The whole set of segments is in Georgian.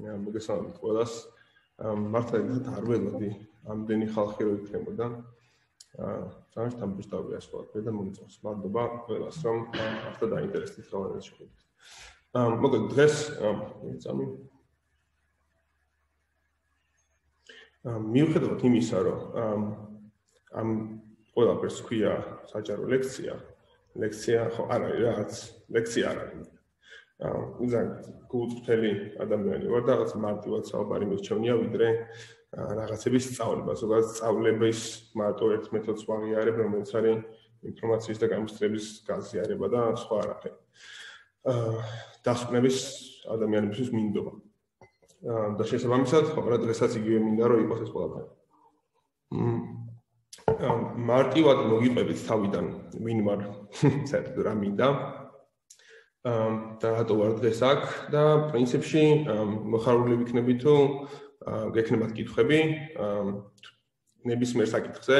მოგესალმებით ყველას. მართლა ერთ არ ველოდი ამდენი ხალხი რო იქნებოდა. აა ძალიან თამბუშტავია სხვა და მომწონს. მადლობა ყველას რომ ახლა დაინტერესდით ხელოვნების შეხვედრით. აა მოკლედ დღეს წამი აა მიუხედავად იმისა რომ ამ ყველაფერს ქვია საჯარო ლექცია, ლექცია ხო არ არის რაც ლექცია არ არის. ძალიან გულწრფელი ადამიანი ვარ და რაღაც მარტივად საუბარი მირჩევნია ვიდრე რაღაცების სწავლება. ზოგადად სწავლების მარტო ერთ მეთოდს ვაღიარებ, რომელიც არის ინფორმაციის და გამოსწრების გაზიარება და სხვა არაფერი. აა დასკვნების ადამიანებისთვის მინდობა. აა და შესაბამისად, ხო რა დღესაც იგივე მინდა რომ იყოს ეს ყველაფერი. მ მარტივად მოგიყვებით თავიდან ვინ ვარ, საერთოდ რა მინდა. და რატო ვარ დღეს აქ? და პრინციპში მოხარული ვიქნები თუ გექნებათ კითხვები ნებისმიერ საკითხზე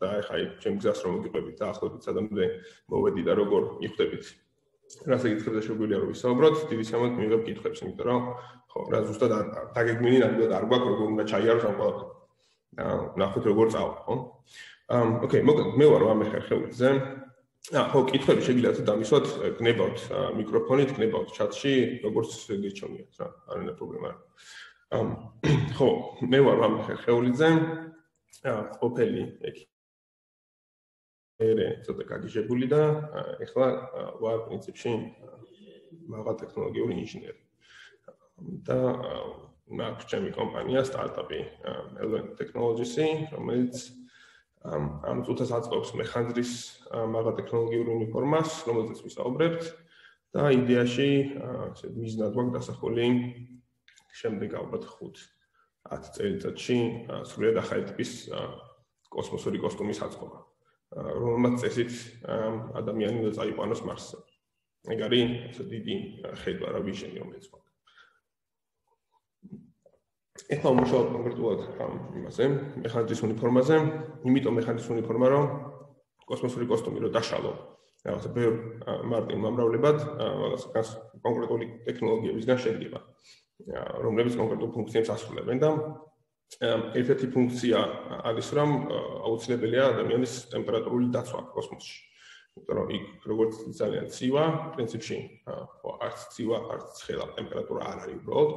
და ეხლა აი ჩემ გზას რომ მოგიყვებით და ახლობთ სადამდე მოვედი და როგორ მიხვდებით. რა საკითხებზე შეგვიძლია რომ ვისაუბროთ დიდი სამოთ მიიღებ კითხვებს იმიტომ რომ ხო რა ზუსტად დაგეგმილი ნამდვილად არ გვაქვს როგორ უნდა ჩაიაროს ამ და ნახოთ როგორ წავა ხო? ამ ოკეი მოკლედ მე ვარ ამ ხერხეულზე ა ხო კითხვები შეგიძლიათ დამისვათ გნებავთ მიკროფონით გნებავთ ჩატში როგორც გეჩვენიათ რა არ არის პრობლემა ამ ხო მე ვარ ამ ხეულიძე ყოფილი ეგ ერე ცოტა გაგიჟებული და ეხლა ვარ პრინციპში მაღალ ტექნოლოგიური ინჟინერი. და მაქვს ჩემი კომპანია სტარტაპი Melvin Technologies-ი რომელიც ამ ამ წუთას აწყობს მეხანძრის მაღალ ტექნოლოგიურ უნიფორმას, რომელზეც ვისაუბრებთ და იდეაში ესე მიზნად გვაქვს დასახული შემდეგ ალბათ 5-10 წელიწადში სრულიად ახალი ტიპის კოსმოსური კოსტუმის აწყობა, რომელმაც წესით ადამიანი უნდა წაიყვანოს მარსზე. ეგ არის ესე დიდი ხედვა რა ვიშენი რომელიც გვაქვს. ეხლა მუშაობ კონკრეტულად ამ იმაზე, მექანიზმის უნიფორმაზე, იმიტომ მექანიზმის უნიფორმა რომ კოსმოსური კოსტუმი რო დაშალო. რაღაცა ბევრ მარტინ მომრავლებად, რაღაცა კონკრეტული ტექნოლოგიებისგან შედგება, რომლებიც კონკრეტულ ფუნქციებს ასრულებენ და ერთ-ერთი ფუნქცია არის რომ აუცილებელია ადამიანის ტემპერატურული დაცვა კოსმოსში. იმიტომ რომ იქ როგორც ძალიან ცივა, პრინციპში, არც ცივა, არც ცხელა ტემპერატურა არ არის უბრალოდ.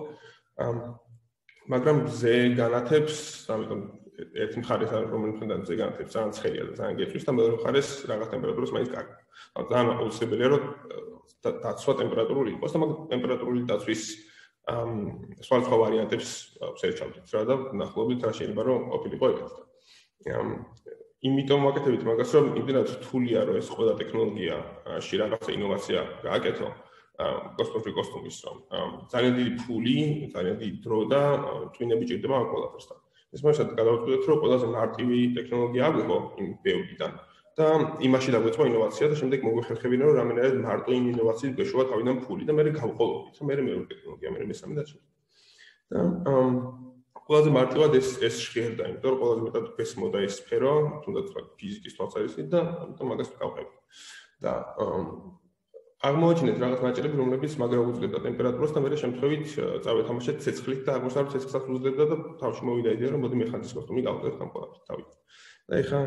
მაგრამ ზე განათებს, ამიტომ ერთი მხარეს რომელიც მქონდა ზე განათებს ძალიან ცხელია და ძალიან გეწვის და მეორე მხარეს რაღაც ტემპერატურას მაინც კარგი. ანუ ძალიან აუცილებელია რომ დაცვა ტემპერატურული იყოს და მაგ ტემპერატურული დაცვის ამ სხვა სხვა ვარიანტებს შეეჩავდით რა და ნახულობით რა შეიძლება რომ ყოფილიყო ეგეთ. ამ იმიტომ ვაკეთებთ მაგას რომ იმდენად რთულია რომ ეს ყველა ტექნოლოგიაში რაღაცა ინოვაცია გააკეთო. კოსმოსური კოსტუმის რომ ძალიან დიდი ფული, ძალიან დიდი დრო და ტვინები ჭირდება ამ ყველაფერსთან. ეს მოისაც გადავწყვეტეთ რომ ყველაზე მარტივი ტექნოლოგია აგვიღო იმ ბევრიდან და იმაში დაგვეწყო ინოვაცია და შემდეგ მოგვეხერხებინა რომ რამენერად მარტო იმ ინოვაციით გეშვა თავიდან ფული და მე გავყოლობთ. მე მე მეორე ტექნოლოგია, მე მესამე და სხვა. და ყველაზე მარტივად ეს ეს შეერდა, იმიტომ რომ ყველაზე მეტად გესმოდა ეს სფერო, თუნდაც ფიზიკის თვალსაზრისით და ამიტომ მაგას გავყევ. და აღმოაჩინეთ რაღაც მატერიალები, რომლებიც მაგრა უძლებდა ტემპერატურას და მე შემთხვევით წავეთამაშეთ ცეცხლით და აღმოსავლეთ ცეცხლსაც უძლებდა და თავში მოვიდა იდეა რომ მოდი მექანიზმის კოსტუმი გავუძლებთ ამ ყველაფერს თავით. და ეხა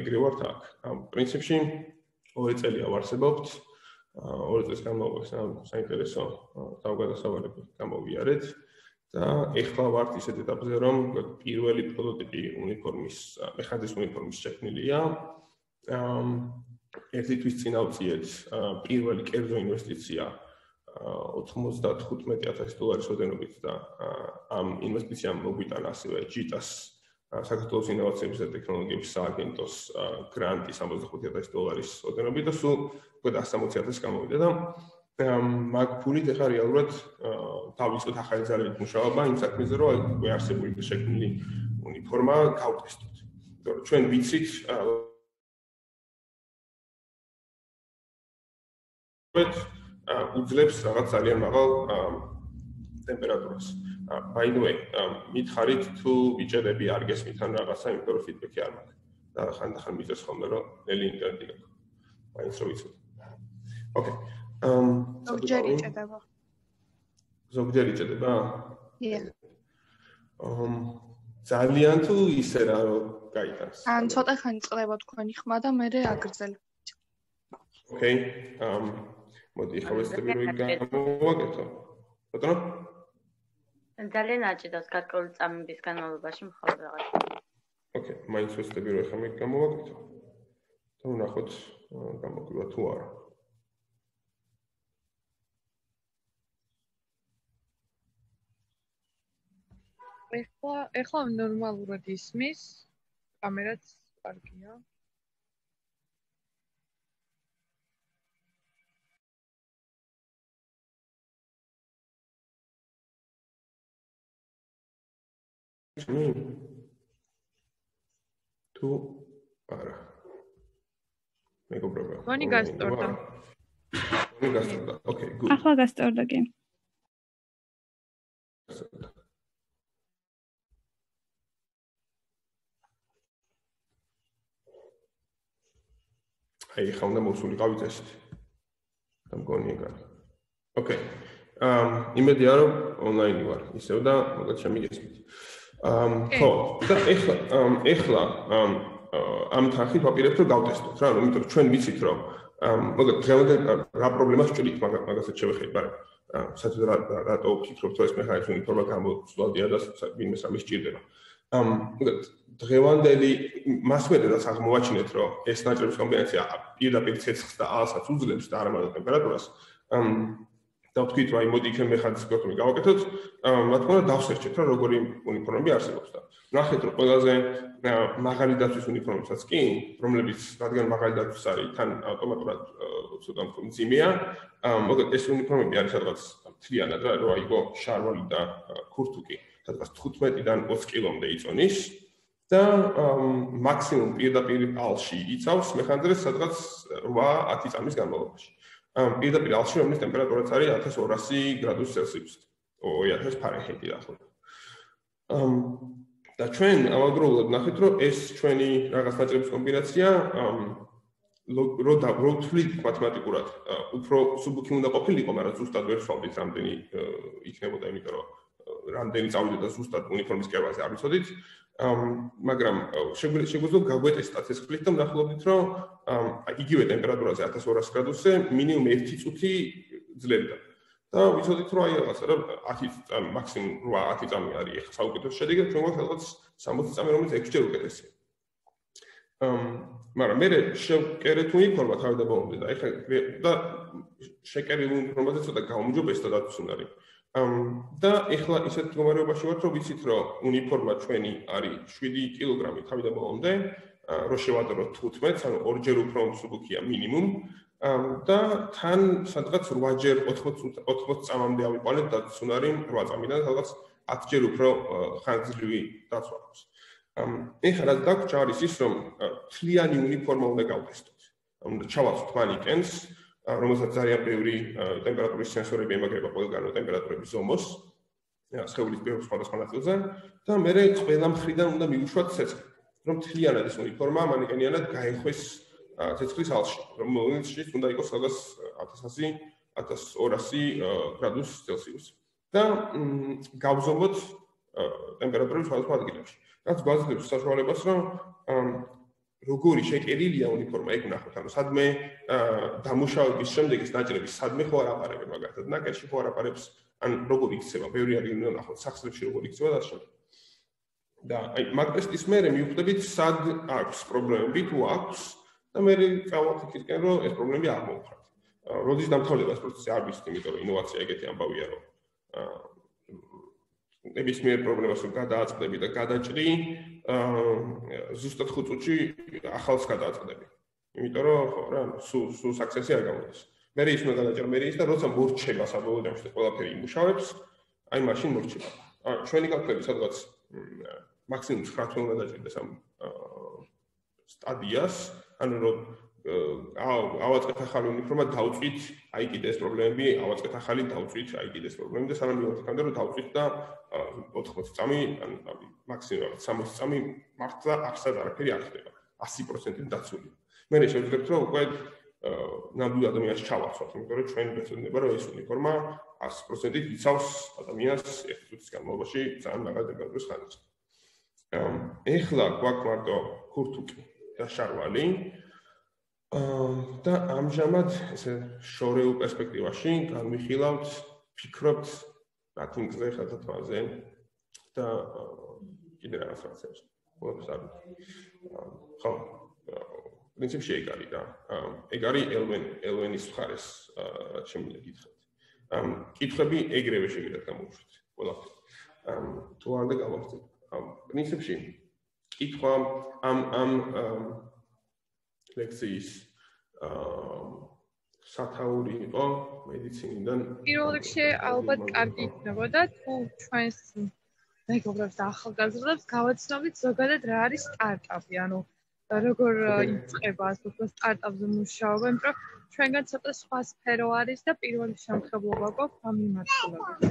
ეგრე ვართ აქ. ამ პრინციპში ორი წელია ვარსებობთ. ორი წელს განმავლობაში საინტერესო თავგადასავალები გამოვიარეთ და ეხლა ვართ ისეთ ეტაპზე რომ პირველი პროტოტიპი უნიფორმის მექანიზმის უნიფორმის შექმნილია. ამ ერთი თვის წინ ავწიეთ პირველი კერძო ინვესტიცია 95000 დოლარის ოდენობით და ამ ინვესტიციამ მოგვიტანა ასევე ჯიტას საქართველოს ინოვაციების და ტექნოლოგიების სააგენტოს გრანტი 75000 დოლარის ოდენობით და სულ უკვე 160000 გამოვიდა და მაგ ფულით ახლა რეალურად დავიწყოთ ახალი ძალებით მუშაობა იმ საქმეზე რომ უკვე არსებული შექმნილი უნიფორმა გავტესტოთ. იმიტომ რომ ჩვენ ვიცით უძლებს რაღაც ძალიან მაღალ ტემპერატურას. by the way, მითხარით თუ ბიჭები არ გესმით ან რაღაცა, იმიტომ რომ ფიდბექი არ მაქვს. და ხანდახან მიწეს ხოლმე რომ ნელი ინტერნეტი გაქვს. მაინც რო ვიცით. ოკეი. ამ ზოგჯერ იჭდება. ზოგჯერ იჭდება? აა ძალიან თუ ისე რა რომ გაიტანს. ან ცოტა ხანი წდება თქვენი ხმა და მე აგრძელებთ. ოკეი. აა მოდი ხო ეს ტები რო გამოვაკეთო. ბატონო? ძალიან აჭიდავს გარკვეული წამების განმავლობაში მხოლოდ რაღაც. ოკეი, მაინც ეს ტები რო ხომ გამოვაკეთო. და ვნახოთ გამოგვივა თუ არა. ეხლა ეხლა ნორმალურად ისმის კამერაც კარგია თუ არა მეგობრებო ვანი გასტორდა ვანი გასტორდა ოკეი გუდ ახლა გასტორდა კი აი ხა უნდა მოსულიყავი წესით. და მგონია კარი. ოკეი. ამ იმედია რომ ონლაინი ვარ ისევ და მოგეთ შემიგესმით. ხო, და ეხლა ეხლა ამ ამ თანხით ვაპირებთ რომ გავტესტოთ რა, იმიტომ რომ ჩვენ ვიცით რომ ამ მოგეთ დღევანდელ რა პრობლემას ჭრით მაგასაც შევხედეთ, მაგრამ საერთოდ რა რატო ვფიქრობთ რომ ეს მექანიზმი ინფორმაცია გამოსვლადია და ვინმე სამის ჭირდება. ამ მოგეთ დღევანდელი მასმედაც აღმოაჩინეთ, რომ ეს ნაჭრების კომბინაცია პირდაპირ ცეცხლს და ალსაც უძლებს და არა მარტო ტემპერატურას. ამ და ვთქვით, აი მოდი იქნებ მეხანის კოტომი გავაკეთოთ, რა თქმა უნდა დავსერჩეთ, რომ როგორი უნიფორმები არსებობს და ნახეთ, რომ ყველაზე მაღალი დაცვის უნიფორმებსაც კი, რომლებიც რადგან მაღალი დაცვის არის, თან ავტომატურად ცოტა მძიმეა, მოგეთ ეს უნიფორმები არის სადღაც თლიანად რა, რომ აიგო შარვალი და ქურთუკი, სადღაც 15-დან 20 კილომდე იწონის. და მაქსიმუმ პირდაპირ ალში იცავს მექანიზმს სადღაც 8-10 წამის განმავლობაში. ამ პირდაპირ ალში რომლის ტემპერატურაც არის 1200 გრადუს ცელსიუსი. 2000 ფარენჰეიტი დაახლოებით. ამ და ჩვენ ამავდროულად ნახეთ რომ ეს ჩვენი რაღაც ნაწილების კომბინაცია ამ რო და რო თვლით მათემატიკურად უფრო სუბუქი უნდა ყოფილიყო, მაგრამ ზუსტად ვერ ვსვავდით რამდენი იქნებოდა, იმიტომ რომ რამდენი წავიდეთ და ზუსტად უნიფორმის კერვაზე არ ვიცოდით. მაგრამ შეგვიძლია გაგვეტესტათ ეს ხლით და ვნახულობთ რომ იგივე ტემპერატურაზე 1200 გრადუსზე მინიმუმ 1 წუთი ძლებდა და ვიცოდით რომ აი რაღაცა რა 10 წამი მაქსიმუმ 8 წამი არის ახლა საუკეთესო შედეგი ჩვენ გვაქვს რაღაც 60 წამი რომელიც 6 ჯერ უკეთესია. ამ მაგრამ მე შევკერეთ უნიფორმა თავდაპირველად და ეხლა და შეკერილი უნიფორმაზე ცოტა გაუმჯობესდა დაცვის უნარი და ეხლა ისეთ მდგომარეობაში ვართ, რომ ვიცით, რომ უნიფორმა ჩვენი არის 7 კილოგრამი თავიდან ბოლომდე, რო შევადროთ 15, ანუ ორჯერ უფრო მსუბუქია მინიმუმ. და თან სადღაც 8ჯერ 80 80 წამამდე ავიყვანეთ და ცუნარი 8 წამიდან სადღაც 10 ჯერ უფრო ხანძლივი დაცვა აქვს. ეხლა რაც დაგჭა არის ის, რომ თლიანი უნიფორმა უნდა გავტესტოთ. უნდა ჩავაცვთ მანიკენს, რომელსაც ძალიან ბევრი ტემპერატურის სენსორები ემაგრება ყველგანო ტემპერატურების ზომოს სხეულის ბევრ სხვადასხვა ნაწილზე და მე ყველა მხრიდან უნდა მიუშვათ ცეცხლი რომ თლიანად ეს უნიფორმა მანიკენიანად გაეხვეს ცეცხლის ალში რომელშიც უნდა იყოს სადაც 1100 1200 გრადუს ცელსიუსი და გავზომოთ ტემპერატურები სხვადასხვა ადგილებში. რაც გვაძლევს საშუალებას რომ როგორი შეკერილია უნიფორმა ეგ ნახოთ ანუ სადმე დამუშავების შემდეგ ეს ნაჭრები სადმე ხო არ აპარებენ მაგათად? ნაკერში ხო არ აპარებს ან როგორი იქცევა? ბევრი უნდა ნახოთ სახსრებში როგორი იქცევა და ასე და აი მაგ ტესტის მერე მივხვდებით სად აქვს პრობლემები თუ აქვს და მე წავალთ იქიდან რომ ეს პრობლემები არ მოვხართ როდის დამთავრდება ეს პროცესი არ ვიცი იმიტომ რომ ინოვაცია ეგეთი ამბავია რომ ნებისმიერ პრობლემას რომ გადააწყდები და გადაჭრი, აა ზუსტად 5 წუთში ახალს გადააწყდები. იმიტომ რომ რა, სულ სულ საქსესი არ გამოდის. მე ის მე გადაჭრა მე ის და როცა მორჩება საბოლოო ჯამში ყველაფერი იმუშავებს, აი მაშინ მორჩება. აა ჩვენი კალკულები სადღაც მაქსიმუმ 9 თვე უნდა დაჭირდეს ამ სტადიას, ანუ რომ ავაწყეთ ახალი უნიფორმა დავწვით აი კიდე ეს პრობლემები ავაწყეთ ახალი დავწვით აი კიდე ეს პრობლემები და სანამ მივაწყეთ რომ დავწვით და 80 წამი ანუ მაქსიმუმ 60 წამი მართლა ახსად არაფერი არ ხდება 100%-ით დაცული მე შევძლებთ რომ უკვე ნამდვილ ადამიანს ჩავაცვათ, იმიტომ რომ ჩვენ ვეცოდინება რომ ეს უნიფორმა 100%-ით იცავს ადამიანს ერთი წუთის განმავლობაში ძალიან მაგარ ტემპერატურის ხანას. ეხლა გვაქვს მარტო ქურთუკი და შარვალი. და ამჟამად ესე შორეულ პერსპექტივაში განვიხილავთ, ფიქრობთ რატინგზე ხათათვაზე და კიდე რაღაც რაღაცებს. ყველაფერს არ ხო პრინციპში ეგ არის რა. ეგ არის ელვენ ელვენის მხარეს რაც შემიძლია გითხრათ. ამ კითხვები ეგრევე შეგიძლიათ გამოვშვით ყველაფერს. ამ თუ არ და გამოვხდით. ამ პრინციპში კითხვა ამ ამ ლექციის სათაური იყო მედიცინიდან. პირველ რიგში ალბათ კარგი იქნებოდა თუ ჩვენს მეგობრებს და ახალგაზრდებს გავაცნობთ ზოგადად რა არის სტარტაპი, ანუ როგორ იწყება ასე უფრო სტარტაპზე მუშაობა, იმიტომ რომ ჩვენგან ცოტა სხვა სფერო არის და პირველი შემთხვევა გვაქვს ამ მიმართულებით.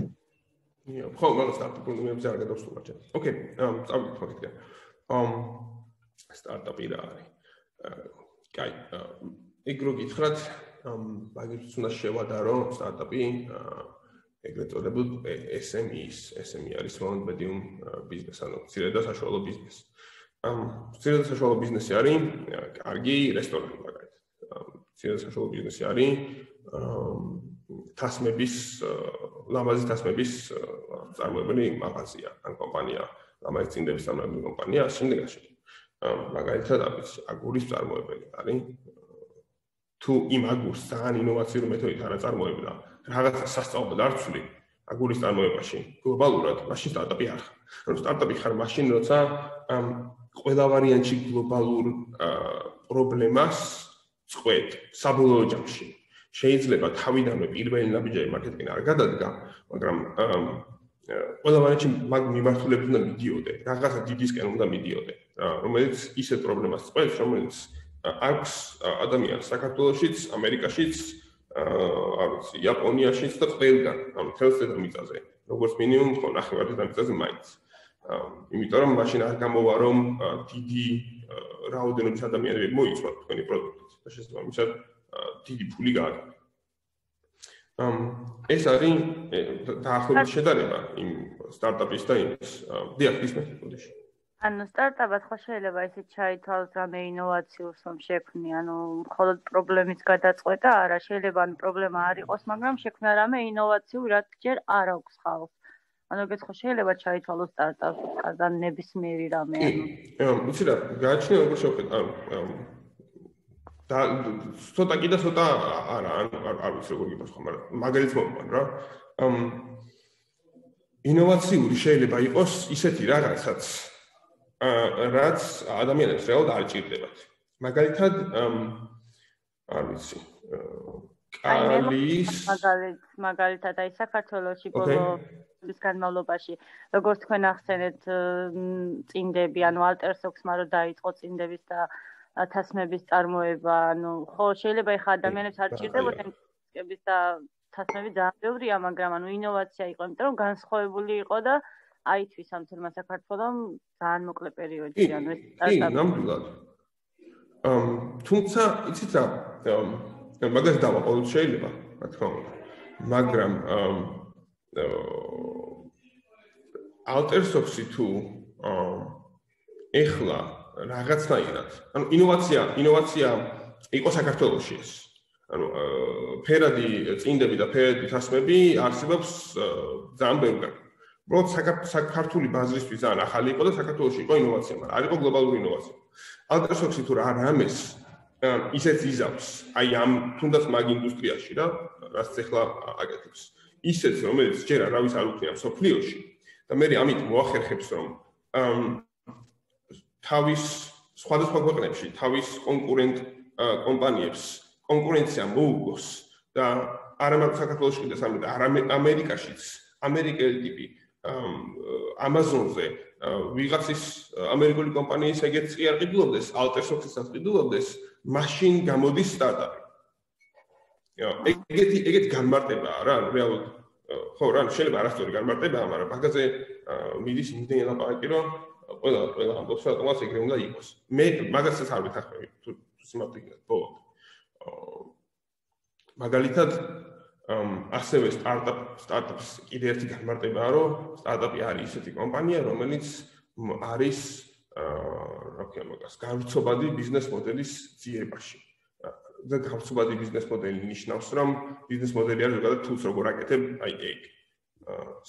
იო, ხო, მაგას სტარტაპი პრობლემებზე არ გადავსულა ჩვენ. ოკეი, წავიდეთ მაგით. ამ სტარტაპი რა არის? კაი, ეგ რო გითხრათ, ამ მაგით უნდა შევადარო სტარტაპი ეგრეთ წოდებულ SME-ს, SME არის small medium business, ანუ ცირე და საშუალო ბიზნესი. ამ ცირე და საშუალო ბიზნესი არის კარგი რესტორანი მაგალითად. ცირე და საშუალო ბიზნესი არის თასმების ლამაზი თასმების წარმოებელი მაღაზია ან კომპანია, ლამაზი წინდების წარმოებელი კომპანია, შემდეგაში. მაგალითად, ამის აგურის წარმოებელი არის თუ იმ აგურს ძალიან ინოვაციური მეთოდით არა წარმოებდა, რაღაცა სასწაულად არ ცვლი აგურის წარმოებაში გლობალურად, მაშინ სტარტაპი არ ხარ. ანუ სტარტაპი ხარ მაშინ, როცა ამ ყველა ვარიანტში გლობალურ პრობლემას წყვეთ საბოლოო ჯამში. შეიძლება თავიდანვე პირველი ნაბიჯები მარკეტინგ არ გადადგა, მაგრამ ყველა ვარიანტში მაგ მიმართულებით უნდა მიდიოდე, რაღაცა დიდისკენ უნდა მიდიოდე, რომელიც ისეთ პრობლემას წყვეთ, რომელიც აქვს ადამიანს საქართველოსშიც, ამერიკაშიც, არ ვიცი, იაპონიაშიც და ყველგან, ანუ თელს დედამიწაზე, როგორც მინიმუმ ხო ნახევარ დედამიწაზე მაინც. იმიტომ რომ მაშინ არ გამოვა რომ დიდი რაოდენობის ადამიანები მოიცვათ თქვენი პროდუქტით და შესაბამისად დიდი ფული გააკეთოთ. ამ ეს არის დაახლოებით შედარება იმ სტარტაპის და იმის დიახ ის მე კონდიში. ანუ სტარტაპად ხო შეიძლება ისე ჩაითვალოს რამე ინოვაციურს რომ შექმნი, ანუ მხოლოდ პრობლემის გადაწყვეტა, არა შეიძლება ანუ პრობლემა არ იყოს, მაგრამ შექმნა რამე ინოვაციურ, რაც ჯერ არ აქვს ხალხს. ანუ ეგეც ხო შეიძლება ჩაითვალოს სტარტაპიდან ნებისმიერი რამე, ანუ. კი, იცი რა, გააჩნია როგორ შევხედე, ანუ და ცოტა კიდე ცოტა არა, არ არ ვიცი როგორ გიყოს ხო, მაგრამ მაგალითს მომყვან რა. ამ ინოვაციური შეიძლება იყოს ისეთი რაღაცაც რაც ადამიანებს რეალურად არ ჭირდებათ. მაგალითად, არ ვიცი, კალის მაგალით, მაგალითად აი საქართველოსში ბოლო ის განმავლობაში, როგორც თქვენ ახსენეთ, წინდები, ანუ ალტერსოქსმა რო დაიწყო წინდების და თასმების წარმოება, ანუ ხო შეიძლება ეხა ადამიანებს არ ჭირდებოდნენ ტიპების და თასმები ძალიან ბევრია, მაგრამ ანუ ინოვაცია იყო, იმიტომ რომ განსხვავებული იყო და აითვის ამ თემა საქართველოს ძალიან მოკლე პერიოდში ანუ ეს სტარტაპი. ნამდვილად. ამ თუმცა იცით რა, მაგას დავაყოლოთ შეიძლება, რა თქმა უნდა. მაგრამ ამ ალტერსოფსი თუ ეხლა რაღაცნაირად, ანუ ინოვაცია, ინოვაცია იყო საქართველოსში ეს. ანუ ფერადი წინდები და ფერადი თასმები არსებობს ძალიან ბევრგან. უბრალოდ საქართველოს ბაზისთვის ძალიან ახალი იყო და საქართველოს იყო ინოვაცია, მაგრამ არ იყო გლობალური ინოვაცია. ალტრასოქსი თუ რა რამეს ისეთ იზამს, აი ამ თუნდაც მაგ ინდუსტრიაში რა, რაც ახლა აკეთებს. ისეთ რომელიც ჯერ არავის არ უქნია სოფლიოში და მე ამით მოახერხებს რომ თავის სხვადასხვა ქვეყნებში თავის კონკურენტ კომპანიებს კონკურენცია მოუგოს და არა მარტო საქართველოს კიდე სამი და ამერიკაშიც ამერიკელი ტიპი Amazon-ზე ვიღაცის ამერიკული კომპანიის ეგეთს კი არ ყიდულობდეს, Altersoft-საც ყიდულობდეს, მაშინ გამოდის სტარტაპი. იო, ეგეთი ეგეთი განმარტებაა რა, რეალურად. ხო, რა, შეიძლება არასწორი განმარტებაა, მაგრამ მაგაზე მიდის იმდენი ლაპარაკი, რომ ყველა ყველა ამბობს, რომ ეს ეგრე უნდა იყოს. მე მაგასაც არ ვეთანხმები, თუ სიმართლე გითხრათ, ბოლომდე. მაგალითად ასევე სტარტაპ სტარტაპის კიდე ერთი განმარტებაა რომ სტარტაპი არის ისეთი კომპანია რომელიც არის რა ქვია მაგას გავრცობადი ბიზნეს მოდელის ძიებაში და გავრცობადი ბიზნეს მოდელი ნიშნავს რომ ბიზნეს მოდელი არის ზოგადად თულს როგორ აკეთებ აი ეგ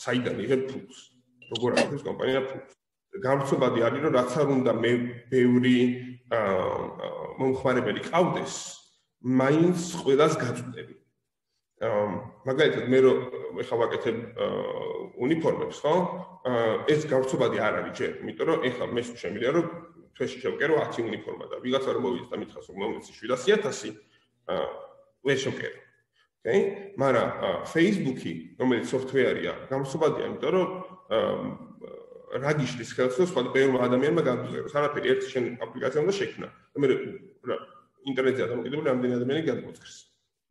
საიდან იღებ ფულს როგორ აკეთებს კომპანია ფულს გავრცობადი არის რომ რაც არ უნდა მე ბევრი მომხმარებელი ყავდეს მაინც ყველას გაწვდები. მაგალითად მე რო ეხა ვაკეთებ უნიფორმებს ხო? ეს გავრცობადი არ არის ჯერ იმიტომ რომ ეხა მე შემიძლია რომ თვეში შევკერო 10 უნიფორმა და ვიღაცა რომ მოვიდეს და მითხრას რომ მომეცი 700000 ვერ შევკერო. ოკეი მაგრამ Facebook-ი რომელიც სოფტვერია გამოსობადია იმიტომ რომ რა გიშლის ხელს რომ სხვა ბევრ ადამიანმა გამოგზავნოს არაფერი ერთი შენ აპლიკაცია უნდა შექმნა. და მე რა ინტერნეტზე დამოკიდებული რამდენი ადამიანი გადმოწეს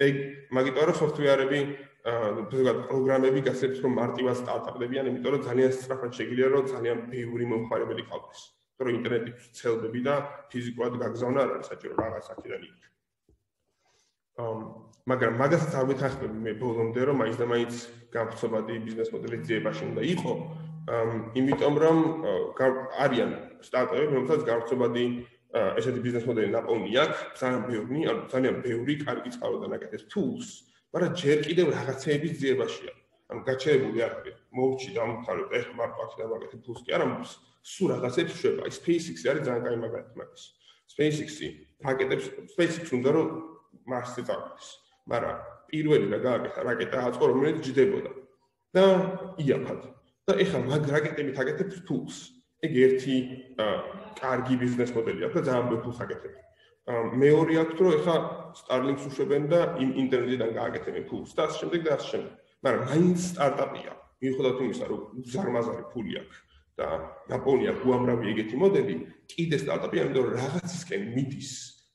ეგ მაგიტო რომ სოფტვერები ზოგადად პროგრამები გასცემს რომ მარტივად სტარტაპებიან იმიტომ რომ ძალიან სწრაფად შეგიძლია რომ ძალიან ბევრი მომხმარებელი ყავდეს. რომ ინტერნეტი ცელბები და ფიზიკურად გაგზავნა არ არის საჭირო რაღაც აქედან იქ. ამ მაგრამ მაგასაც არ ვითხახები მე ბოლომდე რომ მაინც და მაინც გამწობადი ბიზნეს მოდელი ძიებაში უნდა იყოს იმიტომ რომ არიან სტარტაპები, რომელთაც გავრცობადი ესეთი ბიზნეს მოდელი ნაპოვნი აქვს, ძალიან ბევრი, ანუ ძალიან ბევრი კარგი წყაროდან აკეთებს tools, მაგრამ ჯერ კიდევ რაღაცეების ძიებაშია. ანუ გაჩერებული არის, მოვჭი დამხარებ, ეხლა მარტო აქ დავაკეთებ tools კი არა, სულ რაღაცებს შვება. აი SpaceX-ი არის ძალიან კაი მაგალითი მაგის. SpaceX-ი რაკეტებს, SpaceX უნდა რომ მარსზე წავიდეს, მაგრამ პირველი რა გააკეთა რაკეტა აწყო, რომელიც ჯდებოდა. და იაფად. და ეხლა მაგ რაკეტებით აკეთებს ფულს. ეგ ერთი კარგი ბიზნეს მოდელი აქვს და ძალიან ფულს აკეთებს. მეორე აქვს რომ ეხლა Starlink-ს უშვებენ და იმ ინტერნეტიდან გააკეთებენ ფულს და ამ შემდეგ და ამ შემდეგ. მაგრამ მაინც სტარტაპია. მიუხედავად იმისა, რომ ზარმაზარი ფული აქვს და ნაპოვნია უამრავი ეგეთი მოდელი, კიდე სტარტაპია, იმიტომ რომ რაღაცისკენ მიდის,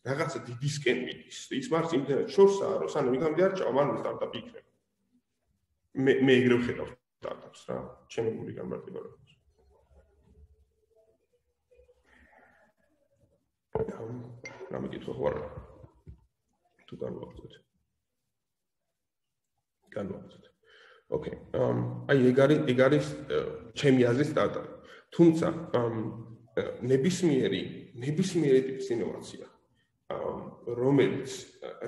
რაღაცა დიდისკენ მიდის. ის მარს იმდენად შორსაა, რომ სანამ იგამდე არ ჭამა, მან სტარტაპი იქნება. მე მე ეგრე ვხედავ. სტარტაპს რა, ჩემი გული გამარტება რა. რა მეკითხო ხო არა? თუ განვაგრძოთ. განვაგრძოთ. ოკეი. ამ აი ეგ არის ეგ არის ჩემი აზრის სტარტაპი. თუმცა ამ ნებისმიერი ნებისმიერი ტიპის ინოვაცია ამ რომელიც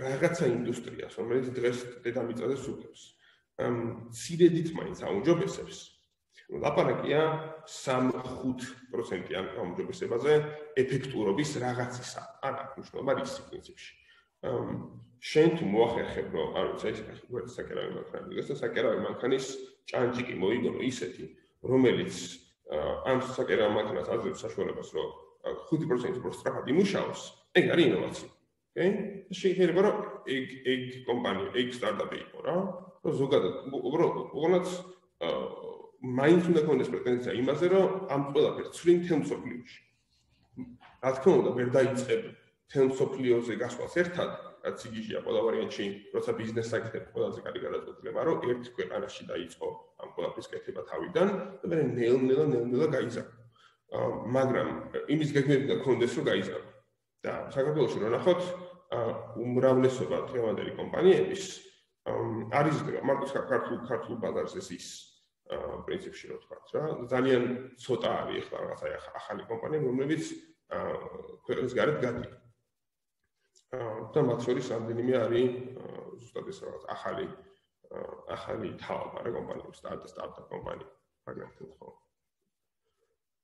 რაღაცა ინდუსტრიას, რომელიც დღეს დედამიწაზე სულებს. სიდედით მაინც აუმჯობესებს. ლაპარაკია 3-5%-იან აუმჯობესებაზე ეფექტურობის რაღაცისა. არ აქვს მნიშვნელობა რის პრინციპში. შენ თუ მოახერხებ რომ არ ვიცი ეს ეს საკერავი მანქანა ის საკერავი მანქანის ჭანჭიკი მოიგონო ისეთი რომელიც ამ საკერავი მანქანას აძლევს საშუალებას რომ 5% უფრო სწრაფად იმუშაოს ეგ არის ინოვაცია ოკეი შეიძლება რომ ეგ ეგ კომპანია ეგ სტარტაპი იყო რა ზოგადად. უბრალოდ მაინც უნდა კონდეს პრეტენზია იმაზე რომ ამ ყველაფერს ცვლი თემსოფლიოში რა თქმა უნდა ვერ დაიწყებ თემსოფლიოზე გასვლას ერთად რაც იგია ყველა ვარიანტში როცა ბიზნესს აკეთებ ყველაზე კარგი გადაწყვეტილება რომ ერთ ქვეყანაში დაიწყო ამ ყველაფრის კეთება თავიდან და მე ნელ-ნელა ნელ-ნელა გაიზარდო მაგრამ იმის გეგმები და კონდეს რომ გაიზარდო და საქართველოს რო ნახოთ უმრავლესობა დღევანდელი კომპანიების არის მარტო საქართველ ქართულ ბაზარზე ის პრინციპში რო თქვა რა. ძალიან ცოტა არის ახლა რაღაცა ახალი კომპანია რომლებიც ქვეყნის გარეთ გადის და მათ შორის რამდენიმე არის ზუსტად ეს რაღაც ახალი ახალი თავი რა კომპანია სტარტ სტარტაპ კომპანია მაგალითად ხო.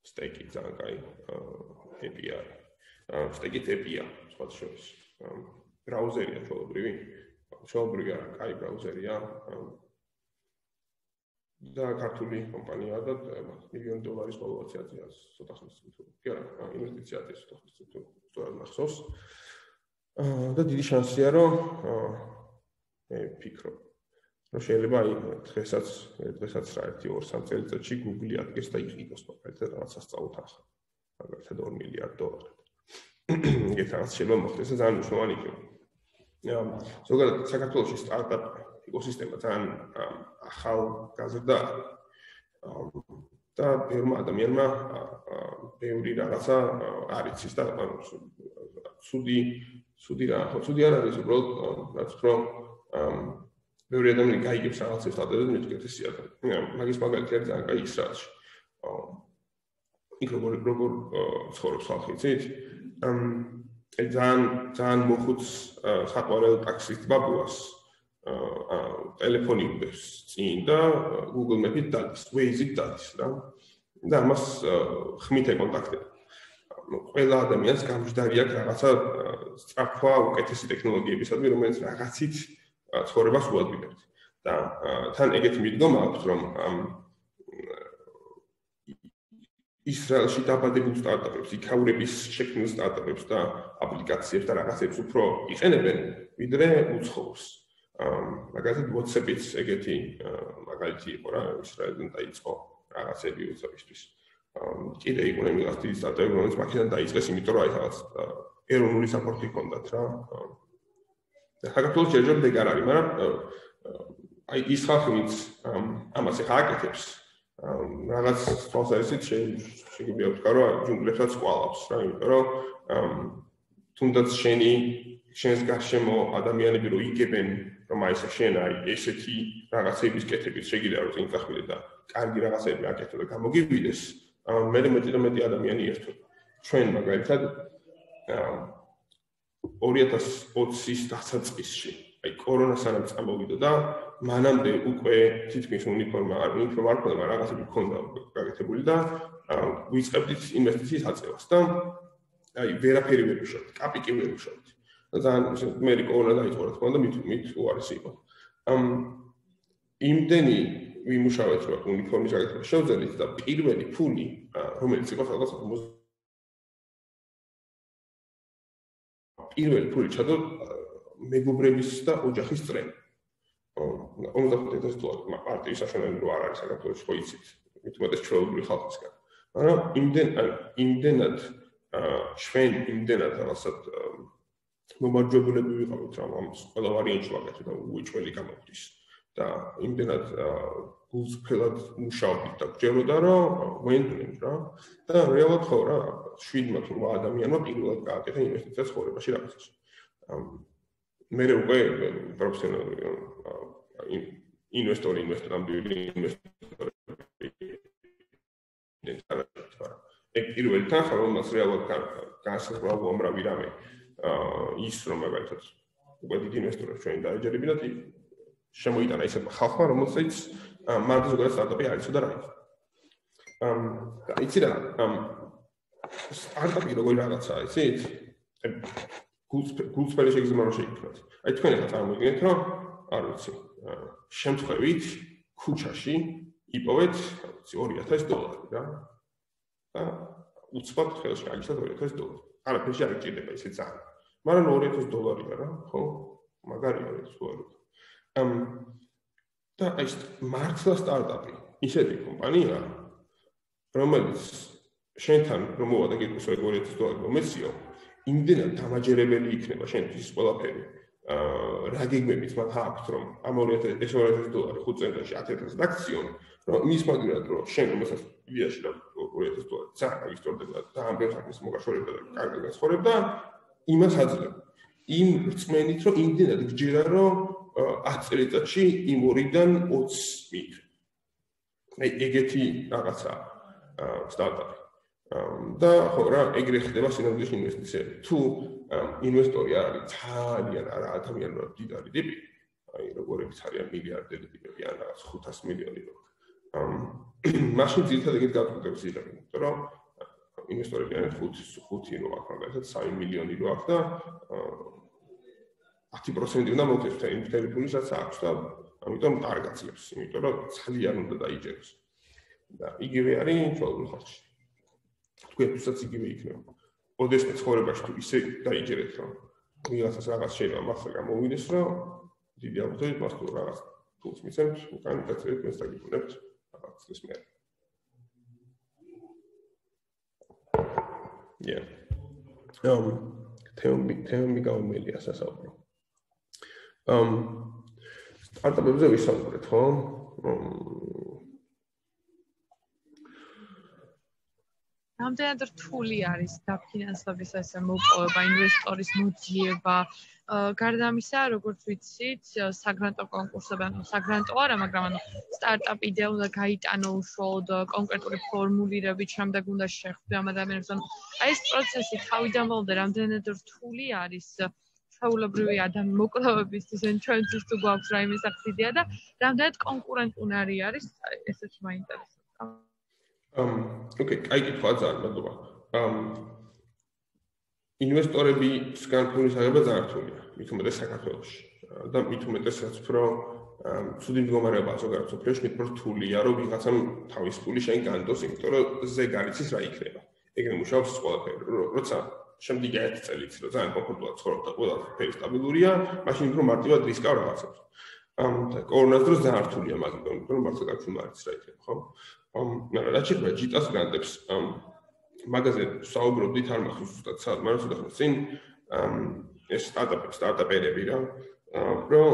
სტეიკი ძალიან კაი ეპია სტეიკი ეპია სხვა შორის. ბრაუზერია ჩვეულებრივი ჩაუბრია კაი ბრაუზერია და ქართული კომპანია და მილიონი დოლარის ვალუაციაზეა ცოტა ხნის თუ კი არა ინვესტიციაა ცოტა ხნის თუ სწორად მახსოვს. და დიდი შანსია რომ მე ფიქრობ რომ შეიძლება აი დღესაც დღესაც რა 1-2 წელიწადში Google-ი ადგეს და იყიდოს მაგალითად რაღაცა სწავლოთ ახლა მაგალითად 2 მილიარდ დოლარი ეგეთ რაღაც შეიძლება მოხდეს და ძალიან მნიშვნელოვანი იქნება ზოგადად საქართველოს სტარტაპ ეკოსისტემა ძალიან ახალ გაზრდა და ბევრმა ადამიანმა ბევრი რაღაცა არ იცის და ანუ ცუდი ცუდი რა ხო ცუდი არ არის უბრალოდ რაც უფრო მეორე ადამიანი გაიგებს რაღაცებს ადრე მეტყვით ისია მაგის მაგალითი არის ძალიან კაი ისრაელში. იქ როგორ როგორ ცხოვრობს ხალხი იცით ძალიან ძალიან მოხუც საყვარელ ტაქსისტ ბაბუას აა ტელეფონი უბებს წინ და Google Map-ით დადის, Waze-ით დადის რა. და მას ხმით ეკონტაქტება. ყველა ადამიანს გამჯდარი აქვს რაღაცა სწრაფვა უკეთესი ტექნოლოგიებისადმი, რომელიც რაღაცით ცხოვრებას უადვილებს. და თან ეგეთი მიდგომა აქვს, რომ ისრაელში დაბადებულ სტარტაპებს, იქაურების შექმნილ სტარტაპებს და აპლიკაციებს და რაღაცებს უფრო იყენებენ, ვიდრე უცხოებს. მაგალითად WhatsApp-იც ეგეთი მაგალითი იყო რა ისრაელიდან დაიწყო რაღაცები WhatsApp-ისთვის. კიდე იყო რაღაც დიდი სტარტაპი, რომელიც მაგიდან დაიწყეს, იმიტომ რომ აი რაღაც ეროვნული საფორთი ჰქონდათ რა. და საქართველოს შეიძლება ეგ არ არის, მაგრამ აი ის ხალხი ვინც ამას ეხა აკეთებს რაღაც თვალსაზრისით შეიძლება ვთქვა რომ ჯუნგლებსაც ყვალავს რა, იმიტომ რომ თუნდაც შენი შენს გარშემო ადამიანები რო იგებენ რომ აი ეს შენ აი ესეთი რაღაცების კეთების შეგიძლია რომ წინ წახვიდე და კარგი რაღაცები აკეთო და გამოგივიდეს მე მეტი და მეტი ადამიანი ერთო ჩვენ მაგალითად 2020-ის დასაწყისში აი კორონა სანამ წამოვიდა და მანამდე უკვე თითქმის უნიფორმა არ უნიფორმა არ ქონდა რაღაცები ქონდა გაკეთებული და ვიწყებდით ინვესტიციის აწევას და აი ვერაფერი ვერ ვიშოვთ კაპიკი ვერ ვიშოვთ ძალიან მე რეკორდა დაიწყო რა თქმა უნდა მით მით უარესი იყო. ამ იმდენი ვიმუშავეთ რა უნიფორმის გაკეთება შევძელით და პირველი ფული რომელიც იყო სადღაც 50 პირველი ფული ჩადო მეგობრების და ოჯახის წრემ. 50000 დოლარი პარტიის საშუალება რო არ არის საქართველოს ხო იცით. მithumetes ჩვეულებრივი ხალხისგან. მაგრამ იმდენ იმდენად ჩვენ იმდენად რაღაცად მომარჯვებულები ვიყავით რა ამ ყველა ვარიანტში ვაკეთე და უიჭველი გამოდის და იმდენად გულწრფელად მუშაობდით და გჯეროდა რომ ვენდრინგ რა და რეალურად ხო რა 7 თუ 8 ადამიანმა პირველად გააკეთა ინვესტიცია ცხოვრებაში რაღაცაში მე უკვე პროფესიონალი ინვესტორი ინვესტორი ინვესტორი ეგ პირველი თანხა რომელსაც რეალურად გასაბრალო ამრავი რამე ის რომ მაგალითად უკვე დიდი ინვესტორებს ჩვენ დაეჯერებინათ შემოიტანა ისე ხალხმა რომელსაც მარკ ზუგერბერგი სტარტაპი არისო და რა ის. ამ იცი რა ამ სტარტაპი როგორი რაღაცაა იცით? გულს გულს ფერი შეგზმა რომ შეიქნათ. აი თქვენ ახლა წარმოგიდგენთ რომ არ ვიცი შემთხვევით ქუჩაში იპოვეთ 2000 დოლარი რა. და უცბად ხელში აგიშათ 2000 დოლარი. არაფერში არ გჭირდება ისე ძალიან. მაგრამ 2000 დოლარია რა, ხო? მაგარია ეს დოლარი. ამ და ეს მართლა სტარტაპი, ისეთი კომპანია, რომელიც შენთან რომ მოვადა გიქოს 2000 დოლარი მომეციო, იმდენად დამაჯერებელი იქნება შენთვის ყველაფერი. რა გეგმებით მათ აქვს რომ ამ 2000 ეს 2000 დოლარი 5 ცენტრში 10000 აქციონი რომ ის მაგალითად რომ შენ რომელსაც იდეაში და 2000 დოლარი ძალიან ისტორდება და ამ ბერხაკის მოგაშორება და კარგი გასხორებ და იმას აძლევ. იმ რწმენით რომ იმდენად გჯერა რომ 10 წელიწადში იმ 2-დან 20 მით აი ეგეთი რაღაცა სტარტაპი და ხო რა ეგრე ხდება სინამდვილეში ინვესტიციები თუ ინვესტორი არის ძალიან არა ადამიანურად დიდარი ტიპი აი როგორიც არიან მილიარდერი ტიპები ან რაღაც 500 მილიონი რო მაშინ ძირითადად ეგეთ გადაწყვეტებს იღებენ, იმიტომ რომ ინვესტორები არიან 5 5 რო აქვს, მაგალითად 3 მილიონი რო აქვს და 10% უნდა მოვქეს თეიმ ტელეფონის რაც აქვს და ამიტომ კარგაცლებს, იმიტომ რომ ძალიან უნდა დაიჯეროს. და იგივე არის ჩვეულებრივ ხალხში. თქვენთვისაც იგივე იქნება. ოდესმე ცხოვრებაში თუ ისე დაიჯერეთ, რომ ვიღაცას რაღაც შეიძლება მასა გამოვიდეს, რომ დიდი ალბათობით მას თუ რაღაც თულს მიცემთ, უკან დაწერეთ მას დაგიბრუნებთ. ხსნის მე. Ja. Um, თემი თემი გაუმელია სასაუბრო. Um, სტარტაპებზე ვისაუბრეთ, ხო? რამდენად რთული არის დაფინანსების ესე მოპოვება, ინვესტორის მოძიება. გარდა ამისა, როგორც ვიცით, საგრანტო კონკურსები, ანუ საგრანტო არა, მაგრამ ანუ სტარტაპ იდეა უნდა გაიტანო უშუალოდ კონკრეტული ფორმულირებით, შემდეგ უნდა შეხვდე ამ ადამიანებს. ანუ აი ეს პროცესი თავიდან მომდა, რამდენად რთული არის საულებრივი ადამიანი მოკლებებისთვის, ან ჩვენთვის თუ გვაქვს რაიმე სახის იდეა და რამდენად კონკურენტუნარი არის, ესეც მაინტერესებს. ამ ოკეი, კაი კითხვა ძალიან მადლობა. ამ ინვესტორები სკანფუნის აღება ძალიან რთულია, მით უმეტეს საქართველოში. და მით უმეტესაც უფრო ცუდი მდგომარეობა ზოგადად სოფლიოში მით რთულია, რომ ვიღაცამ თავის პული შენ განდოს, იმიტომ რომ ზე განიცის რა იქნება. ეგრე მუშაობს ყველაფერი. როცა შემდეგი 1 წელიც რო ძალიან კომფორტულად ცხოვრობ და ყველაფერი სტაბილურია, მაშინ უფრო მარტივად რისკავ რაღაცებს. ამ და კორონას დროს ძალიან რთულია მაგიტომ, რომ მართლა გაჩვენა არის რა იქნება, ხო? მაგრამ რა შეიძლება ჯიტას გრანდებს მაგაზე საუბრობდით არ მახსოვს ზუსტად სად მაგრამ ცოტა ხნის წინ ეს სტარტაპი სტარტაპერები რა რომ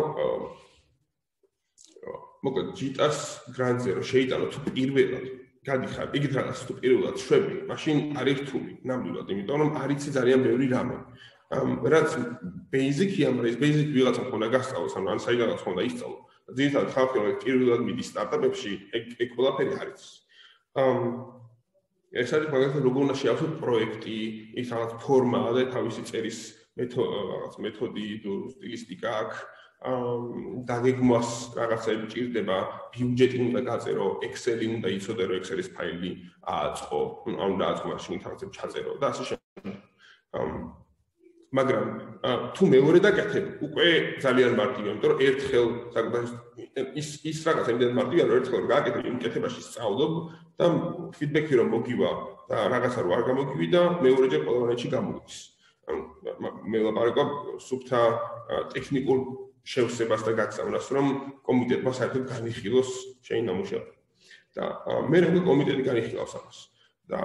მოკლედ ჯიტას გრანდზე რომ თუ პირველად გადიხარ იგივე რაღაც თუ პირველად შვები მაშინ არის რთული ნამდვილად იმიტომ რომ არიცი ძალიან ბევრი რამე. რაც ბეიზიკია მაგრამ ეს ბეიზიკი ვიღაცა ხონდა გასწავლოს ან საიდანაც ხონდა ისწავლო ძირითადად ხალხი რომ პირველად მიდის სტარტაპებში ეგ ეგ ყველაფერი არის. ამ ეს არის მაგალითად როგორ უნდა შეავსოთ პროექტი, ის რაღაც ფორმა და თავისი წერის რაღაც მეთოდი, სტილისტიკა აქვს. ამ დაგეგმოს რაღაცები ჭირდება, ბიუჯეტი უნდა გაწერო, Excel-ი უნდა იცოდე, რომ Excel-ის ფაილი ააწყო, ანუ დააწყო მაშინ რაღაცებს ჩაწერო და ასე შემდეგ. ამ მაგრამ თუ მეორე დაკეთებ, უკვე ძალიან მარტივია, იმიტომ რომ ერთხელ საკუთარ ის ის რაღაცა იმდენ მარტივია, რომ ერთხელ გააკეთებ იმ კეთებაში სწავლობ და ფიდბექი რომ მოგივა და რაღაცა რო არ გამოგივი და მეორეჯერ ყველანაირში გამოდის. მე ლაპარაკობ სუფთა ტექნიკურ შევსებას და გაგზავნას, რომ კომიტეტმა საერთოდ განიხილოს შენ ნამუშევარი. და მე რა კომიტეტი განიხილავს ამას. და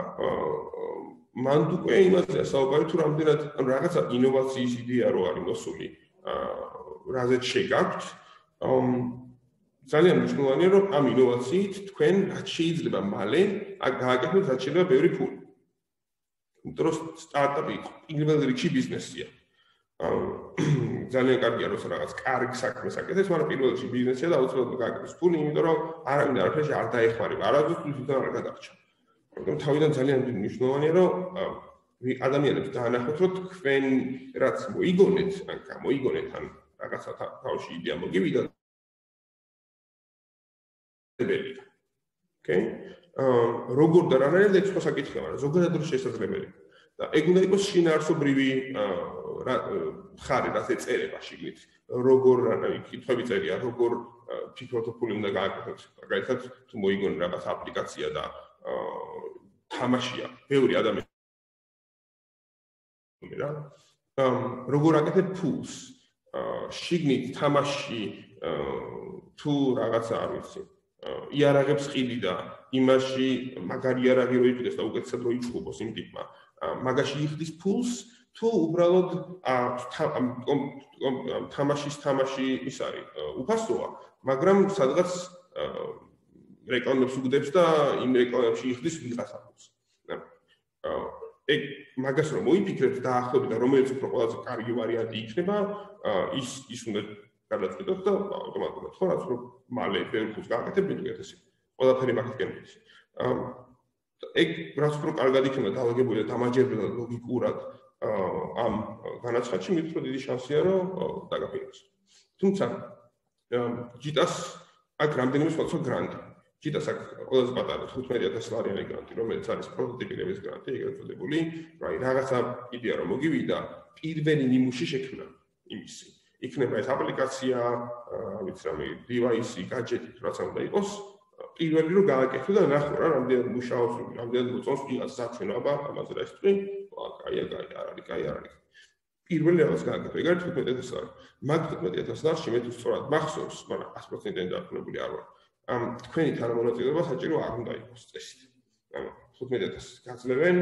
მან უკვე იმაზე საუბარი თუ რამდენად ანუ რაღაცა ინოვაციის იდეა რო არის მოსული აა რაზეც შეგაქვთ ძალიან მნიშვნელოვანია რომ ამ ინოვაციით თქვენ რაც შეიძლება მალე გააკეთოთ რაც შეიძლება ბევრი ფული. რომ სტარტაპი პირველ რიგში ბიზნესია. აა ძალიან კარგია რომ რაღაც კარგ საქმეს აკეთებს მაგრამ პირველ რიგში ბიზნესია და აუცილებლად გააკეთოს ფული იმიტომ რომ არავინ არაფერში არ დაეხმარება. არასდროს თვითონ არ გადარჩა მაგრამ თავიდან ძალიან მნიშვნელოვანია რომ ადამიანებს დაანახოთ რომ თქვენ რაც მოიგონეთ ან გამოიგონეთ ან რაღაცა თავში იდეა მოგივიდა. დებელია ოკეი აა როგორ და რა არის ეს სხვა საკითხია მაგრამ ზოგადად რო შესაძლებელი? და ეგ უნდა იყოს შინაარსობრივი რა ხარი რაც ეწერება შიგნით. როგორ რა კითხვები წერია როგორ ფიქრობთ ფული უნდა გააკეთოთ მაგალითად თუ მოიგონე რაღაც აპლიკაცია და თამაშია ბევრი ადამიანი ამ როგორ აკეთებ ფულს? შიგნით თამაში თუ რაღაცა არ ვიცი. იარაღებს ყიდი და იმაში მაგარი იარაღი რო იყიდეს და უკეთესად რო იჩხუბოს იმ ტიპმა. მაგაში იხდის ფულს თუ უბრალოდ თამაშის თამაში ის არის უფასოა მაგრამ სადღაც რეკლამებს უგდებს და იმ რეკლამებში იხდის ვიღაცათვის. ეგ მაგას რომ მოიფიქრეთ და ახლობთ და რომელიც უფრო ყველაზე კარგი ვარიანტი იქნება, ის ის უნდა გადაწყვეტოთ და ავტომატურად ხო რაც რომ მალე ფერფულს გააკეთებ მეტყვიათესი. ყველაფერი მაგითკენ მიდის. ეგ რაც უფრო კარგად იქნება დაალაგებული და დამაჯერებელი ლოგიკურად ამ განაცხადში მით უფრო დიდი შანსია რომ დაგაფინანსო. თუმცა ჯიტას აქ რამდენიმე სხვა გრანტი შიდა საქართველოს ყველაზე პატარა 15000 ლარიანი გრანტი, რომელიც არის პროტოტიპირების გრანტი, ეგრეთ წოდებული, აი რაღაცა იდეა რომ მოგივიდა, პირველი ნიმუში შექმნა იმისი. იქნება ეს აპლიკაცია, რა ვიცი რამე, device-ი, gadget-ი, რაცა უნდა იყოს, პირველი რომ გააკეთო და ნახო რა რამდენად მუშაობს, რამდენად მოწონს ვიღაც საჩვენობა, ამაზე რა ისწვი, აი აი აი არ არის, აი არ არის. პირველი რაღაც გააკეთო, ეგ არის 15000 ლარი. მაგ 15000 ლარში მე თუ სწორად მახსოვს, მაგრამ 100%-ად დარწმუნებული არ ვარ. ამ თქვენი თანამონაწილეობა საჭირო არ უნდა იყოს წესით. ანუ 15000 გაძლევენ,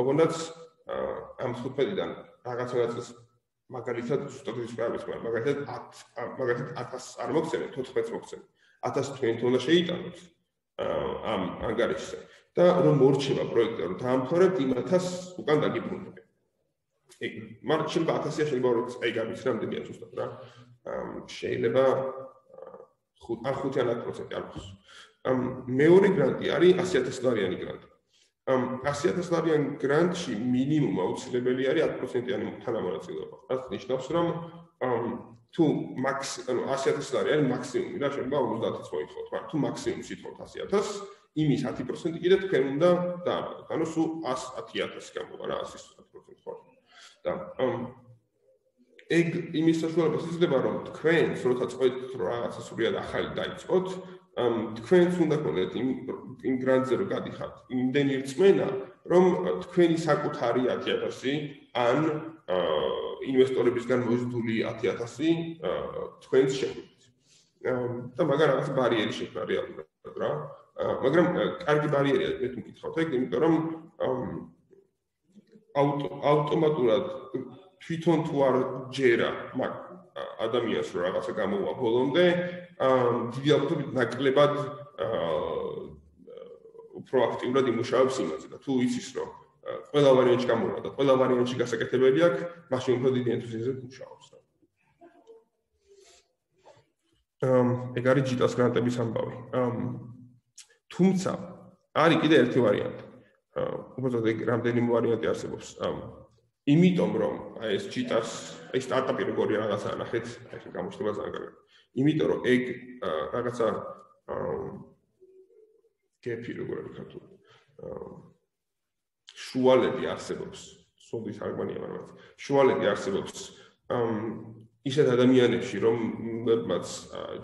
ოღონდაც ამ 15-დან რაღაცა ნაწილს მაგალითად სტატისტიკის პროგრამის მაგალითად 10 მაგალითად 1000 არ მოგცემენ, 14 მოგცემენ. 1000 თქვენ თუნდა შეიტანოთ ამ ანგარიშზე. და რომ მორჩება პროექტი, რომ დაამთავრებ იმათას უკან დაგიბრუნებ. ეგ მაგრამ შეიძლება 1000 შეიძლება რომ აი გამის რამდენია ზუსტად რა. შეიძლება 5 ან 5 ან 10% არ გქოს. ამ მეორე გრანტი არის 100000 დოლარიანი გრანტი. ამ 100000 დოლარიან გრანტში მინიმუმ აუცილებელი არის 10%-იანი თანამონაწილეობა. რაც ნიშნავს, რომ ამ თუ მაქს ანუ 100000 დოლარი არის მაქსიმუმი და შეიძლება 50-იც მოითხოვოთ, მაგრამ თუ მაქსიმუმს ითხოვთ 100000, იმის 10% კიდე თქვენ უნდა დააბადოთ. ანუ სულ 110000 გამოვა რა 110% ხო? და ამ ეგ იმის საშუალებას იძლევა რომ თქვენ როცა რომ რაღაცა სულიად ახალი დაიწყოთ, ამ თქვენს უნდა გქონდეთ იმ იმ გრანტზე რომ გადიხართ. იმდენი რწმენა რომ თქვენი საკუთარი 10000 ან ინვესტორებისგან მოძდული 10000 თქვენს შეხვედრით და მაგარ რაღაც ბარიერი შექმნა რეალურად რა. მაგრამ კარგი ბარიერია მე თუ მკითხავთ ეგ იმიტომ რომ ავტომატურად თვითონ თუ არ ჯერა მაგ ადამიანს რომ რაღაცა გამოვა ბოლომდე დიდი ალბათობით ნაკლებად უფრო აქტიურად იმუშავებს იმაზე და თუ იცის რომ ყველა ვარიანტი გამოვა და ყველა ვარიანტი გასაკეთებელი აქვს, მაშინ უფრო დიდი ენთუზიაზმით მუშაობს. ამ ეგ არის ჯიტას გრანტების ამბავი. ამ თუმცა არის კიდე ერთი ვარიანტი. უბრალოდ ეგ რამდენი ვარიანტი არსებობს. ამ იმიტომ რომ აი ეს ჯიტას აი სტარტაპი როგორი რაღაცა ნახეთ, აი ეს გამოჩნდება ძალიან კარგად. იმიტომ რომ ეგ რაღაცა კეფი როგორ არის ქართულად. შუალები არსებობს. სოდის არგმანია, მაგრამ შუალები არსებობს. ისეთ ადამიანებში, რომ მათ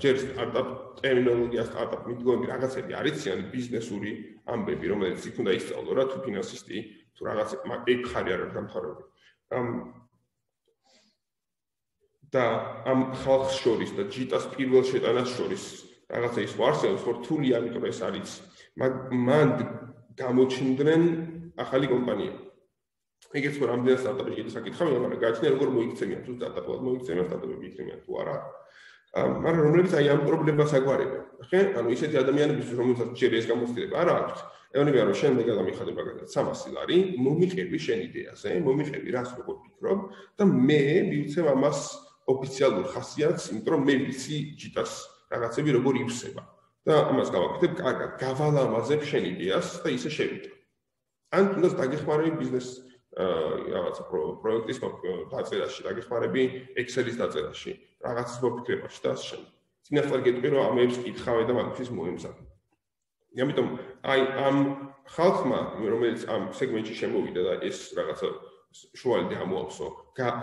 ჯერ სტარტაპ ტერმინოლოგია, სტარტაპ მიდგომები რაღაცები არიციან ბიზნესური ამბები, რომელიც იქ უნდა ისწავლო რა თუ ფინანსისტი, თუ რაღაც მაგ ხარი არ არის დამთავრებული. ამ და ამ ხალხს შორის და ჯიტას პირველ შეტანას შორის რაღაცა ის ვარსელს, რომ რთული ამიტომ ეს არის. მან გამოჩნდნენ ახალი კომპანია. ეგეც რომ რამდენი სტარტაპი საკითხავი, მაგრამ გაჩნია როგორ მოიქცემიან თუ სტარტაპად მოიქცემიან სტარტაპები იქნებიან თუ არა. მაგრამ რომლებიც აი ამ პრობლემას აგვარებენ. ხე? ანუ ისეთი ადამიანები, რომელსაც ჯერ ეს გამოცდილება არ აქვს, ეუბნება რომ შენ მეგა დამიხადე მაგალითად 300 ლარი, მომიყევი შენ იდეაზე, მომიყევი რას როგორ ფიქრობ და მე მივცემ ამას ოფიციალურ ხასიათს, იმიტომ რომ მე ვიცი ჯიტას რაღაცები როგორ იფსება. და ამას გავაკეთებ, კარგად, გავალამაზებ შენ იდეას და ისე შევიდე. ან თუნდაც დაგეხმარები ბიზნეს რაღაცა პროექტის დაწერაში, დაგეხმარები Excel-ის დაწერაში, რაღაცის მოფიქრებაში და ასე შემდეგ. წინასწარ გეტყვი რომ ამებს კითხავე და მაგის მოემზადე. ამიტომ აი ამ ხალხმა, რომელიც ამ სეგმენტში შემოვიდა და ეს რაღაცა შუალედი ამოაქვსო,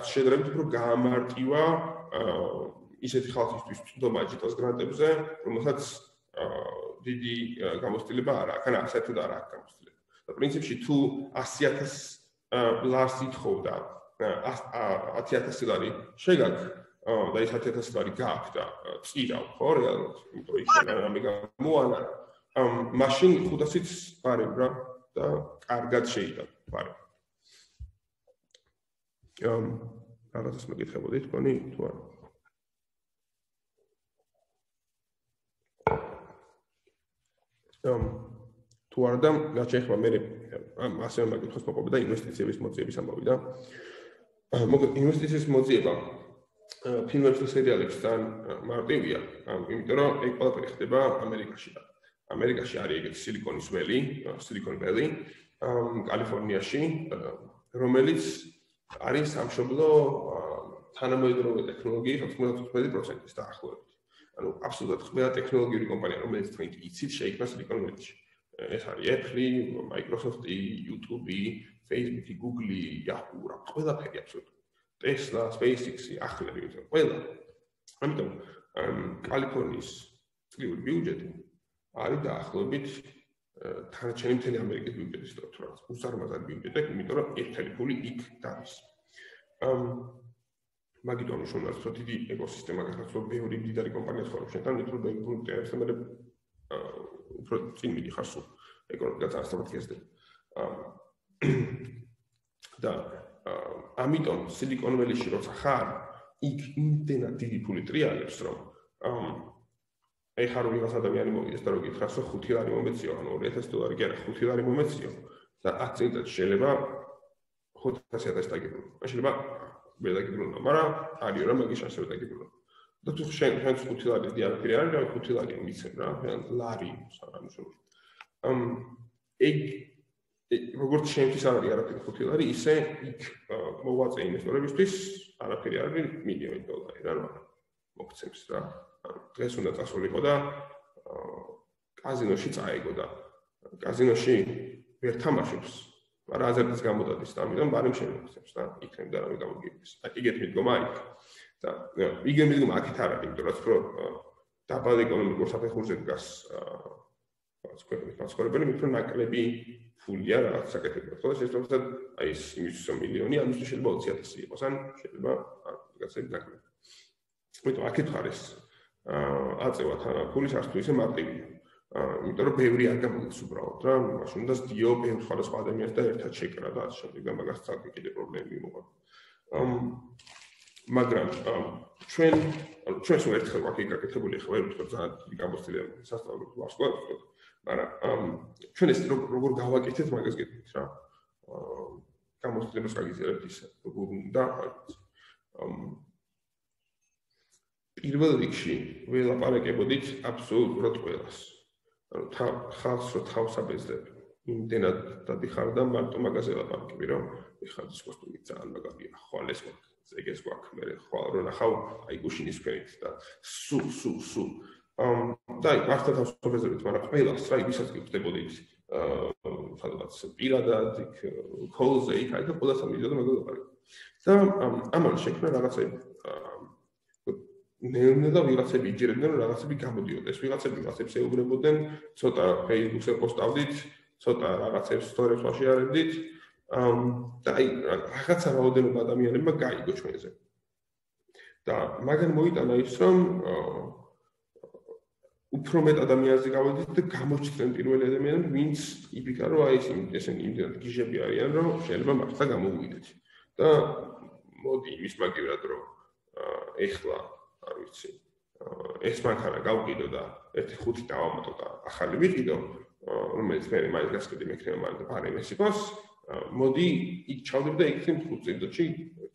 შედარებით უფრო გაამარტივა ისეთი ხალხისთვის თვითონ მაჯიტოს გრანტებზე, რომელსაც დიდი გამოცდილება არ აქვს, ან ასეთი და არ აქვს გამოცდილება. და პრინციპში თუ 100000 ლარს ითხოვდა 10000 ლარი შეგაკ და ეს 10000 ლარი გააქვს და წირავ ხო რეალურად იმიტომ ის რამე გამოანა ამ მაშინ 500-იც პარებ რა და კარგად შეიძლება პარებ ამ რაღაცას მეკითხებოდი თქვენი თუ არა? ამ თუ არა და რაც შეიძლება მე ამ ასევე მაგითხოს მოყვება და ინვესტიციების მოძიების ამბავი და მოკლედ ინვესტიციის მოძიება ფილმებს და სერიალებს თან მარტივია იმიტომ რომ ეგ ყველაფერი ხდება ამერიკაში და ამერიკაში არის ეგეთი სილიკონის ველი სილიკონ ველი კალიფორნიაში რომელიც არის სამშობლო თანამედროვე ტექნოლოგიის 95%-ის დაახლოებით. ანუ აბსოლუტურად ყველა ტექნოლოგიური კომპანია, რომელიც თქვენ იცით, შეიქმნა სილიკონ ველში. ეს არის Apple, Microsoft, YouTube, Facebook, Google, Yahoo, რა ყველაფერი აბსოლუტურად. Tesla, SpaceX, ახლები ვიცი, ყველა. ამიტომ კალიფორნიის წლიური ბიუჯეტი არის დაახლოებით თანაჩემი მთელი ამერიკის ბიუჯეტის თორე უზარმაზარი ბიუჯეტი, იმიტომ რომ ერთელი ფული იქ დადის. ამ მაგიტომ რომ დიდი ეკოსისტემა გახსოვ ბევრი დიდარი კომპანია ცხოვრობს შენთან, იმიტომ რომ ბიუჯეტი ამერიკაში უფრო წინ მიდიხარ სულ ეკონომიკა წარმატებით გესდე. და ამიტომ სილიკონ ველიში როცა ხარ, იქ იმდენად დიდი ფული ტრიალებს, რომ აი ხარ ვიღაც ადამიანი მოვიდეს და როგი ხრას რომ 5 ლარი მომეციო, ანუ 2000 დოლარი კი არა, 5 ლარი მომეციო და 10 წელიწად შეიძლება 500000 დაგიბრუნო. შეიძლება ვერ დაგიბრუნო, მაგრამ არის რომ მაგის შანსი ვერ დაგიბრუნო. და თუ შენ შენ 5 ლარი დიაფირი არის, რა 5 ლარი მიცემ რა, ლარი საგამშო. ამ ეგ როგორც შენთვის არის არაფერი 5 ლარი, ისე იქ მოვაწე ინვესტორებისთვის არაფერი არის მილიონი დოლარი რა, მოგცემს რა. დღეს უნდა წასულიყო და კაზინოში წაიგო და კაზინოში ვერ თამაშობს. მაგრამ აზერბაიჯანის გამოდადის და ამიტომ ბარემ შემოგცემს და იქნებ და რამე გამოგიბეს და იგეთ მიდგომა იქ. და იგეთ მიდგომა აქეთ არ არის იმიტომ რომ დაბალ ეკონომიკურ საფეხურზე დგას აა სკვერების მასკორებელი მithon ნაკლები ფულია რაღაც საკეთებლად. ხო შესაძლოა აი ეს იმის მილიონი ამისთვის შეიძლება 20000 იყოს ან შეიძლება რაღაცა ნაკლები მithon აქეთ ხარ ეს აწევა ფულის არც თუ ისე მარტივია. იმიტომ რომ ბევრი არ გამოდის უბრალოდ რა, მაშინ უნდა ზდიო ბევრ სხვადასხვა ადამიანს და ერთად შეკრა და ასე შემდეგ და მაგას ცალკე კიდე პრობლემები მოყვა. ამ მაგრამ ჩვენ ჩვენ სულ ერთხელ ვაკი გაკეთებული ხარ ვერ ვთქვა ძალიან დიდი გამოცდილება სასწავლებლად ვასწავლებ მაგრამ ჩვენ ეს როგორ გავაკეთეთ მაგას გეტყვით რა აა გამოცდილებას გაგიზიარებთ ის როგორ უნდა ამ პირველ რიგში ველაპარაკებოდით აბსოლუტურად ყველას. ანუ ხალხს რო თავს აბეზდებ. იმდენად დადიხარ და მარტო მაგაზე ლაპარაკები რომ ეხლა ის კოსტუმი ძალიან მაგარია. ხვალ ეს ეგეს გვაქვს მე ხვალ რო ნახავ აი გუშინის ქვენით და სუ სუ სუ ამ და აი მართლა თავს აბეზდებით, მაგრამ ყველას რა ისაც გიხდებოდით აა სადაც პირადად იქ კოლზე იქ აი და ყველას ამიჯდა მაგაზე ლაპარაკი. და ამან შექმნა რაღაცები ნელ-ნელა და ვიღაცები იჯერებდნენ რომ რაღაცები გამოდიოდეს. ვიღაცები ვიღაცებს ეუბნებოდნენ, ცოტა Facebook-ზე პოსტავდით, ცოტა რაღაცებს სტორიებს ვაშიარებდით. ამ და აი რაღაცა რაოდენობა ადამიანებმა გაიგო ჩვენზე. და მაგან მოიტანა ის რომ უფრო მეტ ადამიანზე გავედით და გამოჩნდნენ პირველი ადამიანები, ვინც იფიქრა რომ აი ესენი იმდენად გიჟები არიან, რომ შეიძლება მართლა გამოვიდეთ. და მოდი ის მაგივრად რომ ეხლა არ ვიცი. ეს მანქანა გავყიდო და 1.5 დავამატო და ახალი ვიყიდო, რომელიც მე მაინც გასკიდი მექნება მაგრამ და პარემეს იყოს. მოდი იქ ჩავდებ და იქ 5 წელიწადში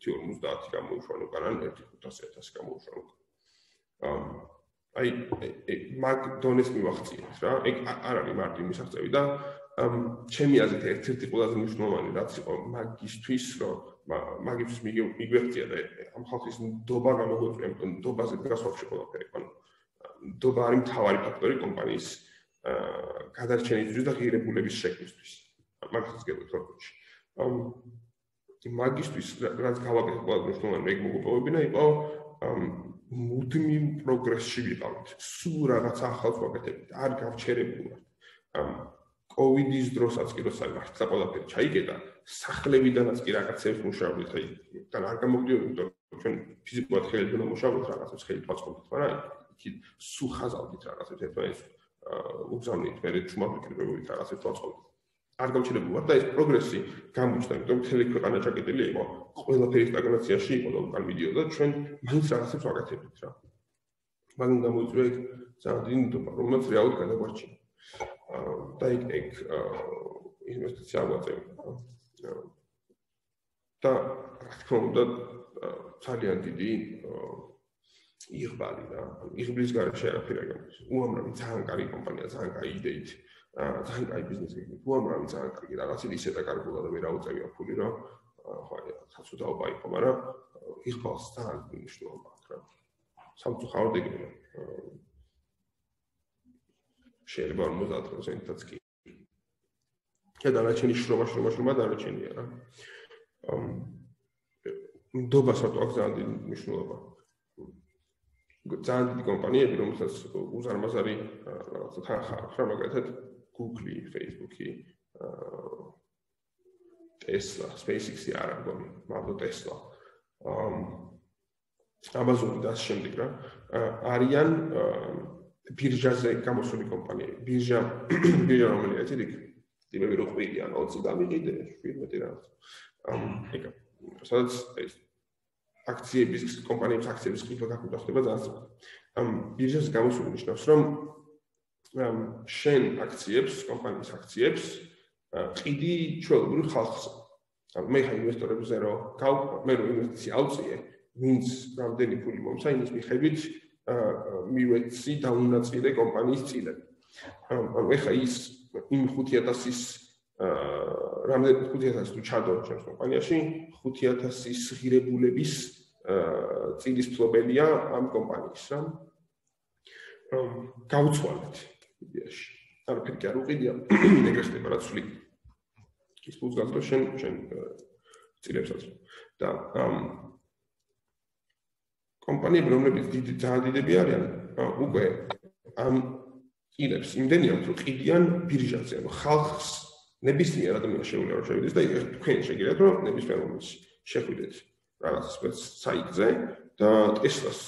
1.50 გამოუშვანო, კანან 1.500 გამოუშვანო. აი მაგ დონეს მივახციეთ რა. ეგ არ არის მარტო მისაღწევი და ჩემი აზრით ერთ-ერთი ყველაზე მნიშვნელოვანი რაც იყო მაგისთვის რომ მაგის მიგვექცია და ამ ხალხის ნდობა გამოგვიწვია, იმიტომ ნდობაზე დგას ვაფშე ყველაფერი. ანუ ნდობა არის მთავარი ფაქტორი კომპანიის გადარჩენისთვის და ღირებულების შექმნისთვის. მაგას გეტყვით როქში. ამ მაგისტვის რაც გავაკეთე ყველა მნიშვნელოვანი მე მოგოპოვებინა იყო მუდმივ პროგრესში ვიყავით. სულ რაღაც ახალს ვაკეთებთ. არ გავჩერებული ვართ. ამ კოვიდის დროსაც კი როცა მართლა ყველაფერი ჩაიგედა, სახლებიდანაც კი რაღაცებს მუშაობდით, აი, და არ გამოგდიოდი, იმიტომ რომ ჩვენ ფიზიკურად ხელით უნდა მუშაობდით რაღაცებს ხელით ვაწყობდით, მაგრამ იქ სულ ხაზავდით რაღაცებს, ერთმა ეს უგზავნით, მე ჩუმავდით რაღაცებს ვაწყობდით. არ გამჩნდებოდა ვარ და ეს პროგრესი გამოჩნდა, იმიტომ რომ თელი ქვეყანა ჩაკეტილი იყო, ყველაფერი სტაგნაციაში იყო და უკან მიდიოდა, ჩვენ მაინც რაღაცებს ვაკეთებდით რა. მაგრამ გამოიწვია ძალიან დიდი ნდობა, რომელიც რეალურად გადაგვარჩინა. და იქ ეგ ინვესტიცია აღვაწევ. და რა თქმა უნდა ძალიან დიდი იღბალი და იღბლის გარშე არაფერი არ გამოდის. უამრავი ძალიან კარგი კომპანია, ძალიან კარგი იდეით, ძალიან კარგი ბიზნესი. უამრავი ძალიან კარგი რაღაცით ისე და კარგულა და ვერ აუწევია ფული, რომ ხო აი ცაცუ დაობა იყო, მაგრამ იღბალს ძალიან მნიშვნელობა აქვს რა. სამწუხაროდ ეგრეა. შეიძლება 50%-აც კი. და დანარჩენი შრომა შრომა შრომა დანარჩენია რა. ამ ნდობა სათო აქვს ძალიან დიდი მნიშვნელობა. ძალიან დიდი კომპანიები, რომელსაც უზარმაზარი რაღაცა თანხა აქვს, რა მაგალითად Google, Facebook-ი, Tesla, SpaceX-ი არ არის, მაგრამ Tesla. ამ Amazon-ი და ამ შემდეგ რა არიან ბირჟაზე გამოსული კომპანიები. ბირჟა ბირჟა რომელია ეს იქ ტიპები რო ყვირიან 20 გამიყიდე 17 რაღაც. ამ ეგ სადაც ეს აქციების კომპანიების აქციების ყიდვა გაკვდა ხდება სწრაფად. ამ ბირჟაზე გამოსული ნიშნავს, რომ ამ შენ აქციებს, კომპანიის აქციებს ყიდი ჩვეულებრივ ხალხს. ან მე ხა ინვესტორებზე რო გავ მე რო ინვესტიცია ავწიე, ვინც რამდენი ფული მომცა, იმის მიხედვით მივეცი დაუნაწილე კომპანიის წილები. ეხა ის იმ 5000-ის აა რამდენი 5000 თუ ჩადო ჩემს კომპანიაში 5000-ის ღირებულების წილის ფლობელია ამ კომპანიის რა რომ გავუცვალეთ იდეაში არაფერი კი არ უყიდია ეგრე ხდება რაც ვли ის ფულს გაგდო შენ შენ წილებსაც და კომპანიები რომლებიც დიდი ძალიან დიდები არიან უკვე ამ ყილებს იმდენი აქვს რომ ყიდიან ბირჟაზე ანუ ხალხს ნებისმიერ ადამიანს შეუძლია რომ შევიდეს და თქვენ შეგიძლიათ რომ ნებისმიერ მომენტში შეხვიდეთ რაღაც საიტზე და ტესლას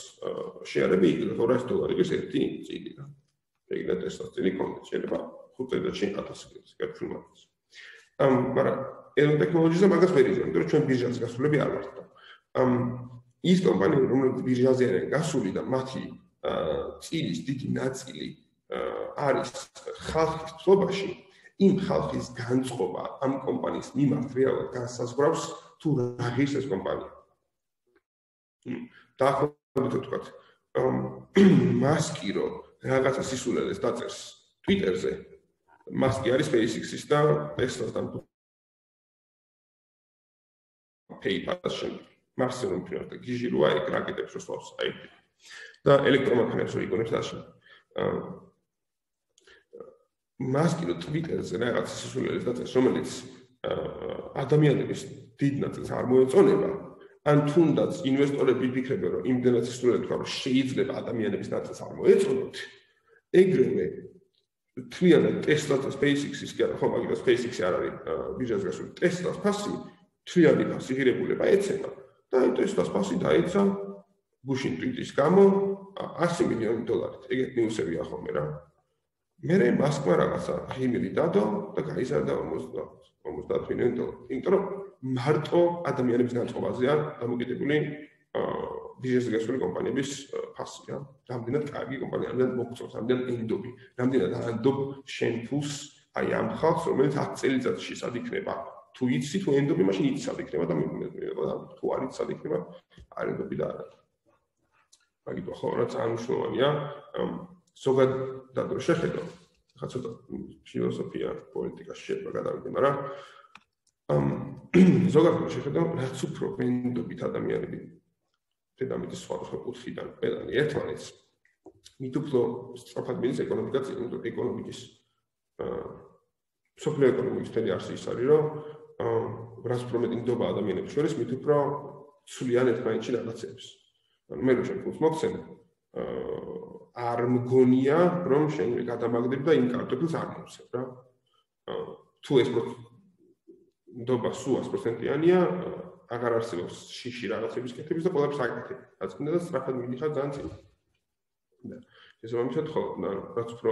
შეარები იქნება 200 დოლარის ერთი წილი რა შეგიძლიათ ტესლას წილი კონდეთ შეიძლება 5 წელიწადში 1000 გაქრუმած ამ მაგრამ ელონ ტექნოლოგიაზე მაგას ვერ იმიტომ რომ ჩვენ ბირჟაზე გასულები არ ვართ. ამ ის კომპანიები რომლებიც ბირჟაზე არიან გასული და მათი წილის დიდი ნაწილი არის ხალხის ფლობაში იმ ხალხის განწყობა ამ კომპანიის მიმართ რეალურად განსაზღვრავს თუ რა ღირს ეს კომპანია. და ახლა თქვათ, მასკი რო რაღაცა სისულელეს დაწერს Twitter-ზე, მასკი არის SpaceX-ის და Tesla-სთან PayPal-ში. მარსზე რომ ფიქრობ და გიჟი როა ეგ რაკეტებს რო სწავს, აი და ელექტრომანქანებს რო იგონებს და ასე. აა მასკი რო ტვიტერზე რაღაც სისულელეს დაწერს, რომელიც ადამიანების დიდ ნაწილს არ მოეწონება, ან თუნდაც ინვესტორები ფიქრებენ, რომ იმდენად სისულელე თქვა, რომ შეიძლება ადამიანების ნაწილს არ მოეწონოთ, ეგრევე თლიანად Tesla და SpaceX-ის კი არა, ხო, მაგიტო SpaceX-ი არ არის ბიჟანს გასული, Tesla-ს ფასი თლიანი ფასი ღირებულება ეცემა და Tesla-ს ფასი დაეცა ბუშინ ტვიტის გამო 100 მილიონი დოლარით. ეგეთ ნიუსებია ხოლმე რა. მე მასკმა რაღაცა ღიმილი დადო და გაიზარდა 50 50 მილიონი დოლარი. იმიტომ რომ მარტო ადამიანების განწყობაზეა დამოკიდებული ბიზნეს გასული კომპანიების ფასი რა. რამდენად კარგი კომპანია, რამდენად მოგწონს, რამდენად ენდობი, რამდენად ანდობ შენ ფულს აი ამ ხალხს, რომელიც 10 წელიწადში სად იქნება. თუ იცი თუ ენდობი, მაშინ იცი სად იქნება და თუ არ იცი სად იქნება, არ ენდობი და არა. მაგიტო ხო რა წარმოშობანია ზოგადად რო შეხედო ხა ცოტა ფილოსოფია პოლიტიკა შეიძლება გადავიდე მაგრამ ამ ზოგადად შეხედო რაც უფრო ვენდობით ადამიანები დედამიწის სხვადასხვა კუთხიდან ყველანი ერთმანეთს მით უფრო სწრაფად მიდის ეკონომიკაც ეკონომიკის აა სოფლიო ეკონომიკის თელი არსი ის არის რომ რაც უფრო მეტი ნდობა ადამიანებს შორის მით უფრო ცვლიან ერთმანეთში რაღაცებს ანუ მე რო შენ ფულს მოგცემ არ მგონია რომ შენ გადამაგდებ და იმ კარტოფილს არ მომცემ რა. თუ ეს ნდობა სულ 100%-იანია, აღარ არსებობს შიში რაღაცების კეთების და ყველაფერს აკეთებ. რაც უნდა და სწრაფად მიდიხარ ძალიან წინ. და ესე რომ მithot ხო, რაც უფრო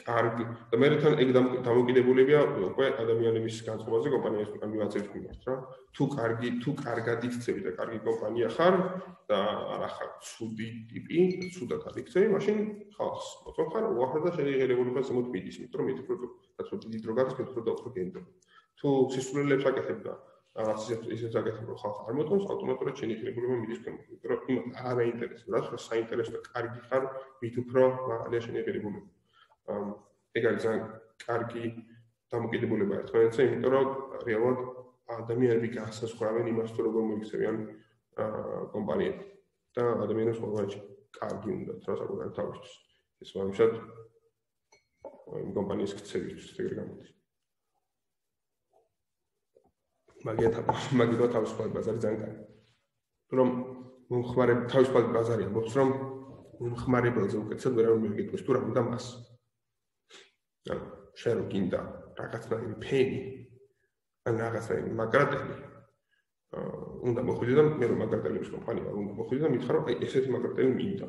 კარგი და მე თან ეგ დამოკიდებულებია უკვე ადამიანების განწყობაზე კომპანიების კომპანიების მიმართ რა. თუ კარგი თუ კარგად იქცევი და კარგი კომპანია ხარ და არა ხარ ცუდი ტიპი ცუდად არ იქცევი მაშინ ხალხს მოწონ ხარ უახლო და შეიძლება ზემოთ მიდის იმიტომ რომ მითხრობ და თუ დიდი დრო გაქვს მითხრობ და უფრო გენდო. თუ სისულელებს აკეთებ და რაღაც ისეთ აკეთებ რომ ხალხ არ მოწონს ავტომატურად შენი ღირებულება მიდის ქვემოთ იმიტომ რომ იმ არ აინტერესებს რა თქმა საინტერესო და კარგი ხარ მით უფრო მაგალითად შენი ღირებულება ეგ არის ძალიან კარგი დამოკიდებულება ერთმანეთზე, იმიტომ რომ რეალურად ადამიანები გასასხრავენ იმას, თუ როგორ მოიქცევიან კომპანიები და ადამიანებს ყოველთვის კარგი უნდა რა საკუთარ თავისთვის. ეს ვამშად იმ კომპანიის ქცევისთვის ეგრე გამოდის. მაგიათ მაგიტო თავისუფალ ბაზარი ძალიან კარგი. რომ მომხმარე თავისუფალ ბაზარი ამბობს რომ მომხმარებელზე უკეთესად ვერ არის მიგიტყვის თუ რა უნდა მას. ანუ შენ რო გინდა რაღაცნაირი ფენი ან რაღაცნაირი მაგრატელი აა უნდა მოხვიდე და მე რომ მაგრატელების კომპანია უნდა მოხვიდე და მითხრა რომ აი ესეთი მაგრატელი მინდა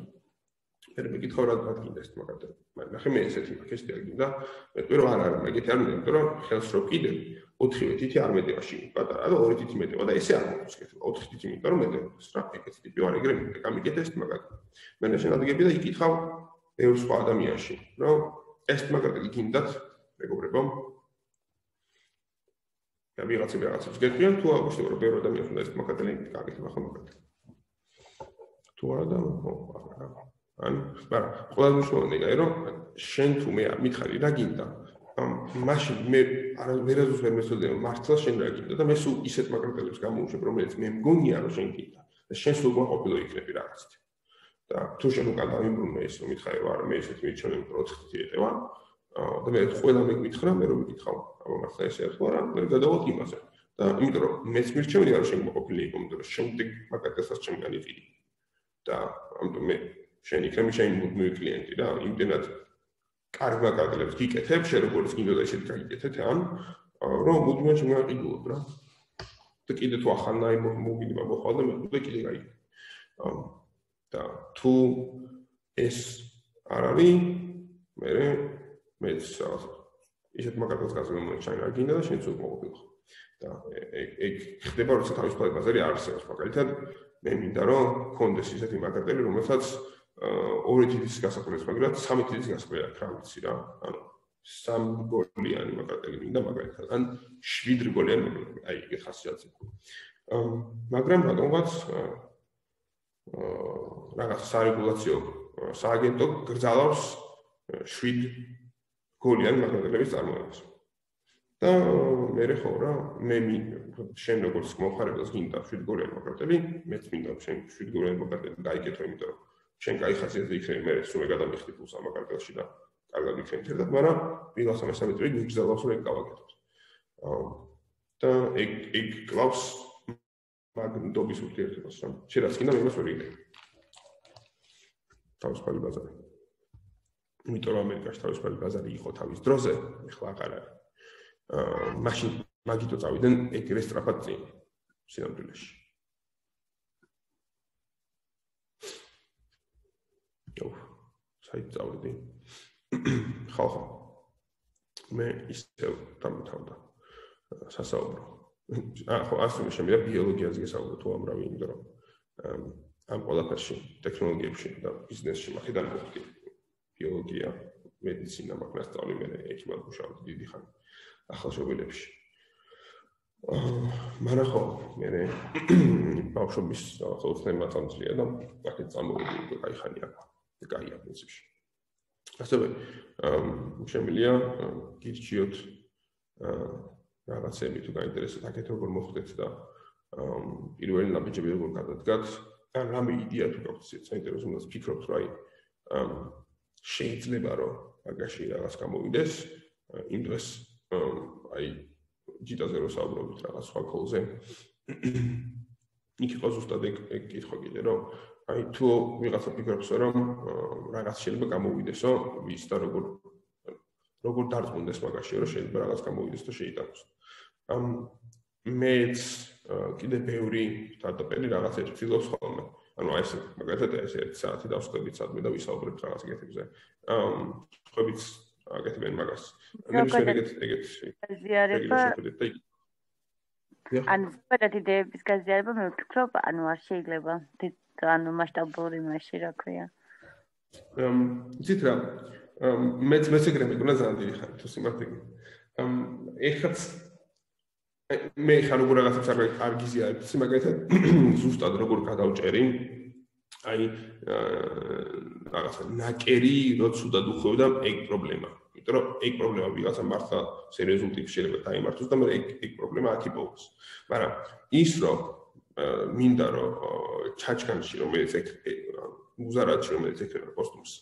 მე მეკითხავ რა რა გინდა ეს მაგათ მაგრამ ახლა მე ესეთი მაქვს ეს დიაგნოზა მე პირო არ არის მაგეთი არ მინდა იმიტომ რომ ხელს რო კიდე 4 თითი არ მეტევაში პატარა და 2 თითი მეტევა და ესე არ კეთება. 4 თითი იმიტომ რომ მეტევას რა. ეგეთი ტიპი ვარ ეგრე მე გამიგეთ ეს მაგათ მე ნაშენადგები და იკითხავ ბევრ სხვა ადამიანში რომ ეს მაგათ გინდათ მეგობრებო. და ვიღაცა ვიღაცას გეტყვიან თუ აღვნიშნე რომ ბევრ ადამიანს უნდა ეს მაგათელი გაკეთება ხომ მაგათ თუ არა და ან მაგრამ ყველაზე მნიშვნელოვანი ეგაა რომ შენ თუ მე მითხარი რა გინდა? მაშინ მე არ ვერაზუს ვერ მესწოდებ მართლა შენ რა გინდა და მე სულ ისეთ მაგალითებს გამოუშვებ რომელიც მე მგონია რომ შენ გინდა. და შენ სულ მოყოლო იქნები რაღაცით და თუ შენ უკან დავიმბრუნე ის რომ მითხარი არა მე ისეთ მიჩვენე პროცესი ეტევა. და მე ყველა მე მითხრა მე რომ მითხავ აბა მართლა ესე ხო რა მე გადავალ იმაზე. და იმიტომ რომ მეც მირჩევნია რომ შენ მოყოლი იყო იმიტომ რომ შემდეგ მაგალითად ჩემ განიწიდი და ამიტომ მე შენ იქნები შენი მუდმივი კლიენტი რა იმდენად კარგ მაგალითებს გიკეთებ შენ როგორც გინდა და ისეთი გაკეთეთ ან რომ მუდმივად შემოაყიდულობ რა. და კიდე თუ ახალნაი მოგინება მოხვალ და მე კიდე გაიგე და თუ ეს არ არის მე მეც ისეთ მაგალითს გასაგებია შენ რა გინდა და შენ თუ მოყვიყო და ეგ ხდება როცა თავისუფალ ბაზარი არსებობს. მაგალითად მე მინდა რომ კონდეს ისეთი მაგალითები რომელსაც ორი თითის გასაკვირს მაგრამ სამი თითის გასაკვირი აქვს რა. ვიცი რა ანუ სამ გოლიანი მაგალითად მინდა მაგალითად ან შვიდ გოლიანი აი ეგ ხასიათი მაგრამ რატომღაც რაღაც სარეგულაციო სააგენტო გრძალავს 7 გოლიანი მაგნატელების წარმოებას. და მე ხო რა მე შენ როგორც მომხარებელს გინდა 7 გოლიანი მაგნატელი, მეც მინდა შენ 7 გოლიანი მაგნატელი გაიგეთო, იმიტომ რომ შენ კაი ხასიათზე იქნება მე სულ გადამიხდი ფულს ამ მაგნატელში და კარგად იქნება ერთად, მაგრამ პირველ 13 წელი გიგრძელავს რომ ეგ გავაკეთოთ. და ეგ ეგ კლავს მაგნიტობის ურთიერთობას, რომ რაც კიდე იმას ვერ იგებ. თავისუფალი ბაზარი. იმიტომ რომ ამერიკაში თავისუფალი ბაზარი იყო თავის დროზე, ეხლა აღარ არის. აა მაშინ მაგიტო წავიდნენ ეგრე სტრაფად წინ სინამდვილეში. ო საით წავედი ხო ხო მე ისე დამთავრდა სასაუბრო ა ხო, ასე შემიძლია ბიოლოგიაზე გესაუბროთ უამრავი, იმიტომ რომ ამ ყველაფერში, ტექნოლოგიებში და ბიზნესში მაქედან მოხდი. ბიოლოგია, მედიცინა მაგას სწავლი მე ექიმად მუშაობდი დიდი ხანი ახალშობილებში. მარა ხო, მე ბავშვობის რაღაცა უხნემა წამწლია და აქეთ წამოვიდი უკვე კაი ხანი აქ. კაია პრინციპში. ასევე შემიძლია გირჩიოთ აა რაღაცები თუ გაინტერესებთ აქეთ როგორ მოხდეთ და პირველი ნაბიჯები როგორ გადადგათ ან რამე იდეა თუ გაქვთ საინტერესო უნდა ფიქრობთ რა შეიძლება რომ მაგაში რაღაც გამოვიდეს იმ დროს აი ჯიტაზე რო საუბრობთ რაღაც სხვა კოლზე. იქ იყო ზუსტად ეგ კითხვა კიდე რომ აი თუ ვიღაცა ფიქრობს რომ რაღაც შეიძლება გამოვიდესო ვის და როგორ როგორ დარწმუნდეს მაგაში რომ შეიძლება რაღაც გამოვიდეს და შეიტანოს ამ მეც კიდე ბევრი სტარტაპები რაღაც ერთ ცდილობს ხოლმე. ანუ აი ეს მაგალითად ეს ერთ საათი დავსკვებით სადმე და ვისაუბრებთ რაღაც ეგეთებზე ამ ხებიც აგეთებენ მაგას. ნებისმიერ ეგეთ ეგეთ ზიარება ან სპერტი იდეების გაზიარება მე ვფიქრობ ანუ არ შეიძლება. ანუ მასშტაბური მასში რა ქვია. ამ ძით რა? მეც მეც ეგრე მეკონა ძალიან დიდი ხანი თუ სიმართლე. ამ ეხაც მე ხარ როგორ რაღაცებს არ არ გიზიარებ, სიმაგალითად ზუსტად როგორ გადავჭერი აი რაღაცა ნაკერი როცუდად უხვევდა ეგ პრობლემა. იმიტომ რომ ეგ პრობლემა ვიღაცა მართლა სერიოზულ ტიპში შეიძლება დაიმართოს და მე ეგ ეგ პრობლემა აქ იპოვოს. მაგრამ ის რომ მინდა რომ ჩაჩქანში რომელიც ეგ მუზარაჩი რომელიც ეკრანა კოსტუმს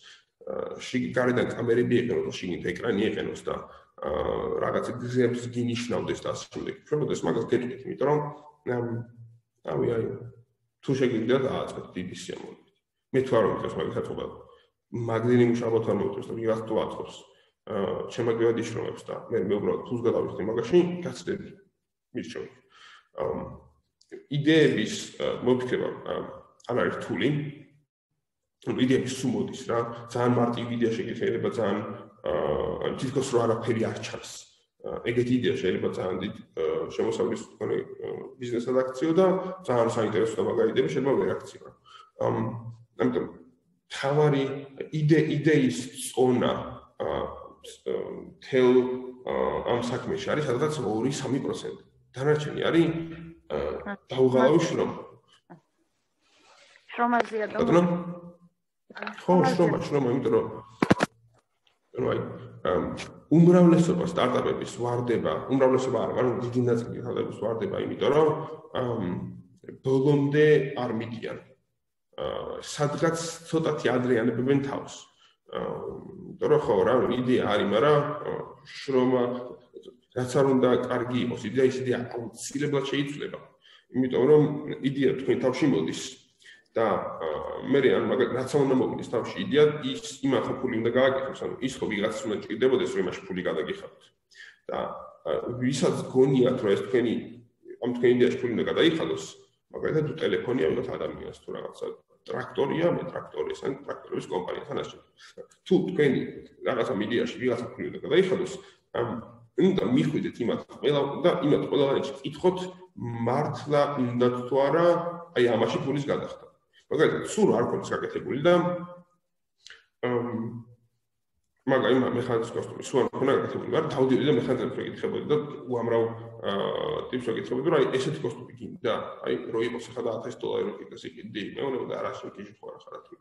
შიგ გარედან კამერები ეყენოს და შიგნით ეკრანი ეყენოს და რაღაც გზებს გინიშნავდეს და ასე შემდეგ. შემოდეს მაგას გეტყვით, იმიტომ რომ აი აი თუ შეგიძლია დააწყოთ დიდი სიამოვნებით. მე თუ არ ვიქნას მაგას აწყობა მაგდენი მუშაობა თუ არ მოვიწევს და ვიღაც თუ აწყობს აა შემაგრევად იშრომებს და მე მე უბრალოდ ფულს გადავიხდი მაგაში გაცდები მირჩევი. აა იდეების მოფიქრება არ არის რთული ну იდეები სუმოდის რა ძალიან მარტივი იდეა შეიძლება ძალიან აა თითქოს რა არაფერი არ ჩანს ეგეთი იდეა შეიძლება ძალიან დიდ შემოსავლის მქონე ბიზნესად აქციო და ძალიან საინტერესო და მაგარი იდეები შეიძლება ვერ აქციო ამ ამიტომ თავარი იდე იდეის წონა თელ ამ საქმეში არის სადღაც 2-3%. დანარჩენი არის დაუღალავი შრომა. შრომაზეა და ხო, შრომა, შრომა, იმიტომ რომ ანუ აი უმრავლესობა სტარტაპების ვარდება, უმრავლესობა არა, მაგრამ დიდი ნაწილი სტარტაპების ვარდება, იმიტომ რომ ბოლომდე არ მიდიან. აა სადღაც ცოტათი ადრეანებებენ თავს. აა იმიტომ რომ ხო რა, იდეა არის, მაგრამ შრომა რაც არ უნდა კარგი იყოს, იდეა ის იდეა აუცილებლად შეიძლება. იმიტომ რომ იდეა თქვენ თავში მოდის და მე რიან მაგ რაც უნდა მოგდეს თავში იდეა ის იმახო ფული უნდა გააკეთოს, ანუ ის ხო ვიღაც უნდა ჭირდებოდეს რომ იმაში ფული გადაგიხადოთ. და ვისაც გონიათ რომ ეს თქვენი ამ თქვენი იდეაში ფული უნდა გადაიხადოს, მაგალითად თუ ტელეფონია ვიღაც ადამიანს თუ რაღაცა ტრაქტორია, მე ტრაქტორის ან ტრაქტორების კომპანია თან ასე. თუ თქვენი რაღაცა მიდიაში ვიღაცა ფული უნდა გადაიხადოს, ამ უნდა მიხვიდეთ იმათ ყველა და იმათ ყველანაირად კითხოთ მართლა უნდა თუ არა აი ამაში ფულის გადახდა. მაგალითად, სულ არ გქონდეს გაკეთებული და მაგა იმ მექანიკის კოსტუმი სულ არ მქონა გაკეთებული, მაგრამ თავდივიდი და მექანიზმებს ვეკითხებოდი და უამრავ ტიპს ვეკითხებოდი, რომ აი ესეთი კოსტუმი გინდა, აი რო იყოს ახლა 1000 დოლარი რო კიდე სიკიდი, მეუბნება და არასო კიჟი ხო არ ხარ თუ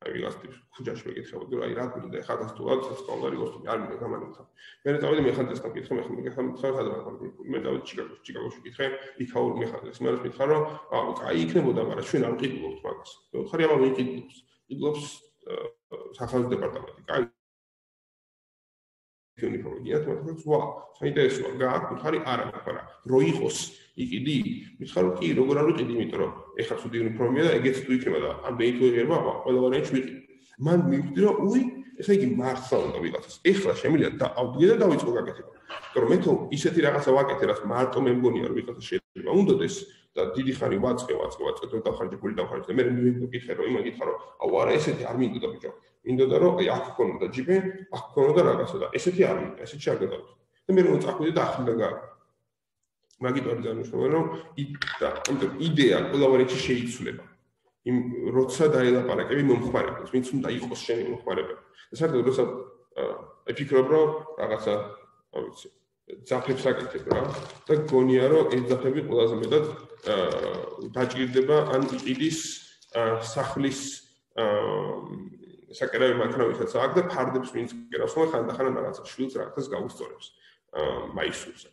აი ვიღაც ტიპს ხუჯაში ვეკითხებოდი, რომ აი რა გვინდა 1000 დოლარი სკოლარი კოსტუმი არ მინდა გამანითა. მე წავედი მექანიზმს ვეკითხე, მე ხომ მექანიზმს სადღაც ვაკეთებ. მე წავედი ჩიკაგოში, ჩიკაგოში ვეკითხე, იქაურ მექანიზმს. მე რა ვკითხა, რომ აი კაი იქნებოდა, მაგრამ ჩვენ არ ვყიდულობთ მაგას. მე ვხარი ამან ვიყიდულობს. იყიდულობს სახალხო დეპარტამენტი. კაი უნიფორმიდიათ მაგრამ ვა საინტერესოა გააკუთხარი არა მაგრამ რო იყოს იყიდი მითხარ რომ კი როგორ არ ვიყიდი იმიტომ რომ ეხლა ცუდი უნიფორმია და ეგეც თუ იქნება და ამ ბეითო ეგერმა ყველა ვარიანტი ვიყიდი. მან მივხვდი რომ უი ეხლა იგი მართლა უნდა ვიღაცას ეხლა შემიძლია და ავდგე და დავიწყო გაკეთება. იმიტომ რომ მე თუ ისეთი რაღაცა ვაკეთე რაც მარტო მე მგონია რომ ვიღაცა შეიძლება. უნდადეს და დიდი ხანი ვაწყე ვაწყე ვაწყე და დავხარჯე გული დავხარჯე და მე მივიკითხე რომ იმან გითხრა რომ აუ არა ესეთი არ მინდოდა ბიჭო. მინდოდა რომ აი აქ ქონოდა ჯიპი, აქ ქონოდა რაღაცა და ესეთი არ მინდა, ესეთი შეგდოთ. და მე რომ წახვიდე და ახლდა გა. მაგით არის დანიშნული რომ იდა, ამიტომ იდეა ყველა ვარიანტი შეიცვლება. იმ როცა დაელაპარაკები მომხმარებელს, ვინც უნდა იყოს შენი მომხმარებელი. და საერთოდ როცა ეფიქრობ რომ რაღაცა, არ ვიცი, ძაფებს აკეთებ რა და გონია რომ ეს ძაფები ყველაზე მეტად დაჭირდება ან იყიდის სახლის საკერავი მანქანებისაც აქვს და ფარდებს ვინც კერავს, ხო ხანდახან რაღაცა შვილს რაღაცას გაუსწორებს მაისურზე.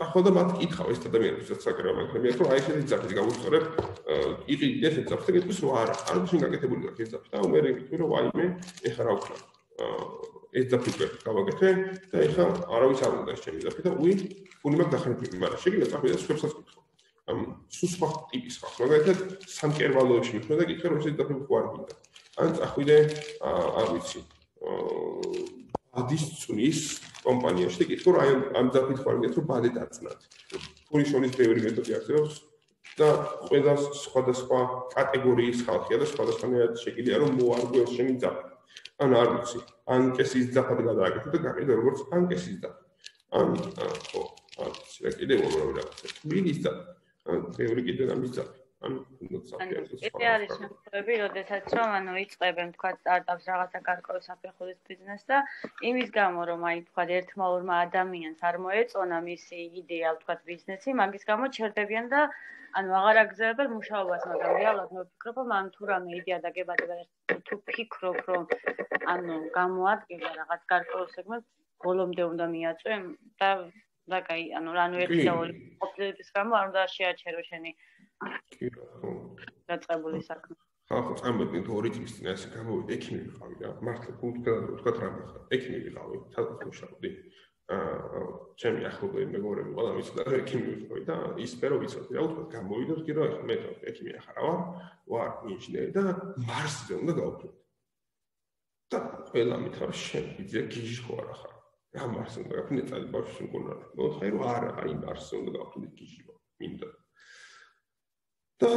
ახლა და მათ კითხავ ეს ადამიანებს, რაც საკერავი მანქანები აქვს, რომ აი ესეთი ძაფი გაუსწორებ, იყიდი ესეთ ძაფს და გეტყვის რომ არა, არ ვიცი გაკეთებული გაქვს ეს ძაფი და მე რეკითხი რომ ვაიმე, ეხა რა ვქნა. ეს ძაფი გავაკეთე და ეხა არავის არ უნდა ეს ჩემი ძაფი და უი, ფული მაქვს დახარჯული, მაგრამ შეიძლება და სხვებსაც კითხო. ამ სუსხა ტიპის ხალხს, მაგალითად, სამკერვალოებში მიხმე და კითხე რომ ეს ძაფი არ გინდა. ან წახვიდე არ ვიცი ადის წნის კომპანიაში კითხო რა ამ ძაფით ხარგეთ რომ ბადე დაწნათ. ფულის შონის ბევრი მეთოდი არსებობს და ყველა სხვადასხვა კატეგორიის ხალხია და სხვადასხვანაირად შეგიძლია რომ მოარგო ეს შენი ძაფი. ან არ ვიცი ან კესის ძაფად გადააკეთე და გაყიდე როგორც ან კესის ძაფი. ან ხო არ ვიცი რა კიდე უბრალოდ რაღაცა მინის და ბევრი კიდე ამის ძაფი ანუ ეს არის შემთხვევები, როდესაც რომ ანუ იწყებენ თქვა სტარტაპს რაღაცა გარკვეულ საფეხურის ბიზნესს და იმის გამო რომ აი თქვა ერთმა ორმა ადამიანს არ მოეწონა მისი იდეა თქვა ბიზნესი, მაგის გამო ჩერდებიან და ანუ აღარ აგზავნებენ მუშაობას, მაგრამ რეალურად მე ვფიქრობ, რომ ან თუ რამე იდეა დაგებადება თუ ფიქრობ, რომ ანუ გამოადგება რაღაც გარკვეულ სეგმენტს, ბოლომდე უნდა მიაწვე და და კაი, ანუ რანუ ერთი და ორი ოპციის გამო არ უნდა შეაჩერო შენი კი რა ხო. დაწყებული საქმე. ხო ხო წამოდი თუ ორი წლის წინ ასე გამოვიდა ექიმი ვიყავი რა. მართლა პუნქტად ვთქვა რა ხარ ექიმი ვიყავი სადაც მუშაობდი აა ჩემი ახლობელი მეგობრები ყველა ვიცოდა რომ ექიმი ვიყავი და ის სფერო ვიცოდი რა ვთქვა გამოვიდა ვთქი რომ ეხლა მე ექიმი ახლა რა ვარ ვარ ინჟინერი და მარსზე უნდა გავხდეთ და ყველა მითხრა შენ იძლია გიჟი ხო არა ხარ რა მარსზე უნდა გავხდეთ წალი ბავშვი მგონარი მოხაი რომ არა აი მარსზე უნდა გავხდეთ გიჟი მინდა და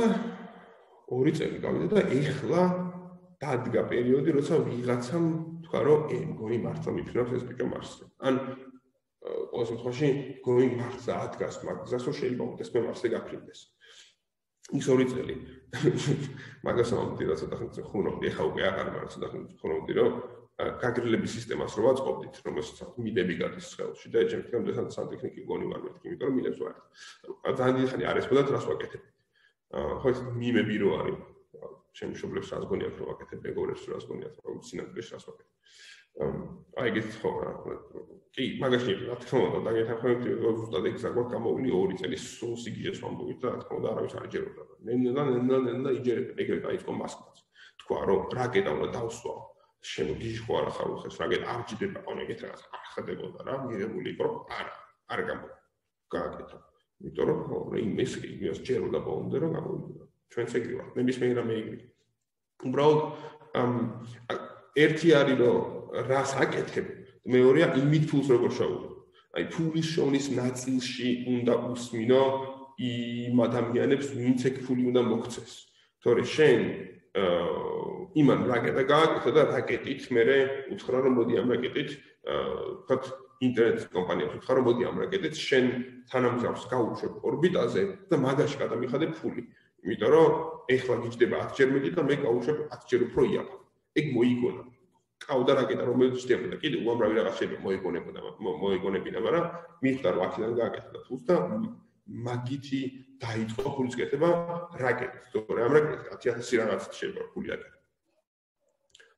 ორი წელი გავიდა და ეხლა დადგა პერიოდი, როცა ვიღაცამ თქვა, რომ ე მგონი მართლა მიფრინავს ეს ბიჭო მარსზე. ან ყოველ შემთხვევაში going მარსზე ადგას, მაგას რომ შეიძლება უთეს მე მარსზე გაფრინდეს. ის ორი წელი. მაგას ამბობდი, რა ცოტა ხნით ხუნობდი, ეხლა უკვე აღარ მაქვს ცოტა ხნით ხუნობდი, რომ გაგრილების სისტემას რო ვაწყობდით, რომელსაც მიდები გადის ხელში და თქვენ დღესთან სანტექნიკი გონი ვარ მეთქი, იმიტომ რომ მილებს ვარ. ძალიან დიდი ხანი არის, მაგრამ რას ვაკეთებ? ხო ეს მიმები რო არის. ჩემი შობლებს რას გონიათ რომ ვაკეთებ, მეგობრებს რას გონიათ რომ სინამდვილეში რას ვაკეთებ. აი ეგეთ ხო რა. კი, მაგაში რა თქმა უნდა, დაგეთახმებით, რომ ზუსტად ეგ ზაგვარ გამოვინი ორი წელი სულ სიგიეს ვამბობთ და რა თქმა უნდა არავის არ იჯერებდა. ნენა ნენა ნენა იჯერებდა, ეგრე დაიწყო მასკაც. თქვა რომ რაკეტა უნდა დავსვაო. შემოგიჟი ხო არა ხარ უხეს რაგეთ არ ჭირდება ყო ეგეთ რაღაც არ ხდებოდა რა მიღებული იყო არა არ გამო გააკეთა იმიტომ რომ იმის იმის ჯეროდა ბონდე რომ გამოვიდა ჩვენც ეგრე ვარ ნებისმიერ რამე ეგრე უბრალოდ ამ ერთი არის რომ რას აკეთებ? მეორეა იმით ფულს როგორ შევუდო აი ფულის შოვნის ნაწილში უნდა უსმინო იმ ადამიანებს ვინც ეგ ფული უნდა მოქცეს. თორე შენ იმან რაკეტა გააკეთა და რაკეტით მე უთხრა რომ მოდი ამ რაკეტით ვთქვათ ინტერნეტ კომპანიებს უთხრა რომ მოდი ამ რაკეტით შენ თანამგზავრს გაუშვებ ორბიტაზე და მაგაში გადამიხადებ ფული იმიტომ რომ ეხლა გიждდება 10 ჯერ მეტი და მე გაუშვებ 10 ჯერ უფრო იაფა ეგ მოიგონა ყავდა რაკეტა რომელიც შედებოდა კიდე უამრავი რაღაც შეიძლება მოიგონებოდა მოიგონებინა მაგრამ მიხვდა რომ აქედან გააკეთა ფულს და მაგითი დაიწყო ფულის კეთება რაკეტით. თორე ამ რაკეტით 10000 რაღაც შეიძლება ფული აკეთო.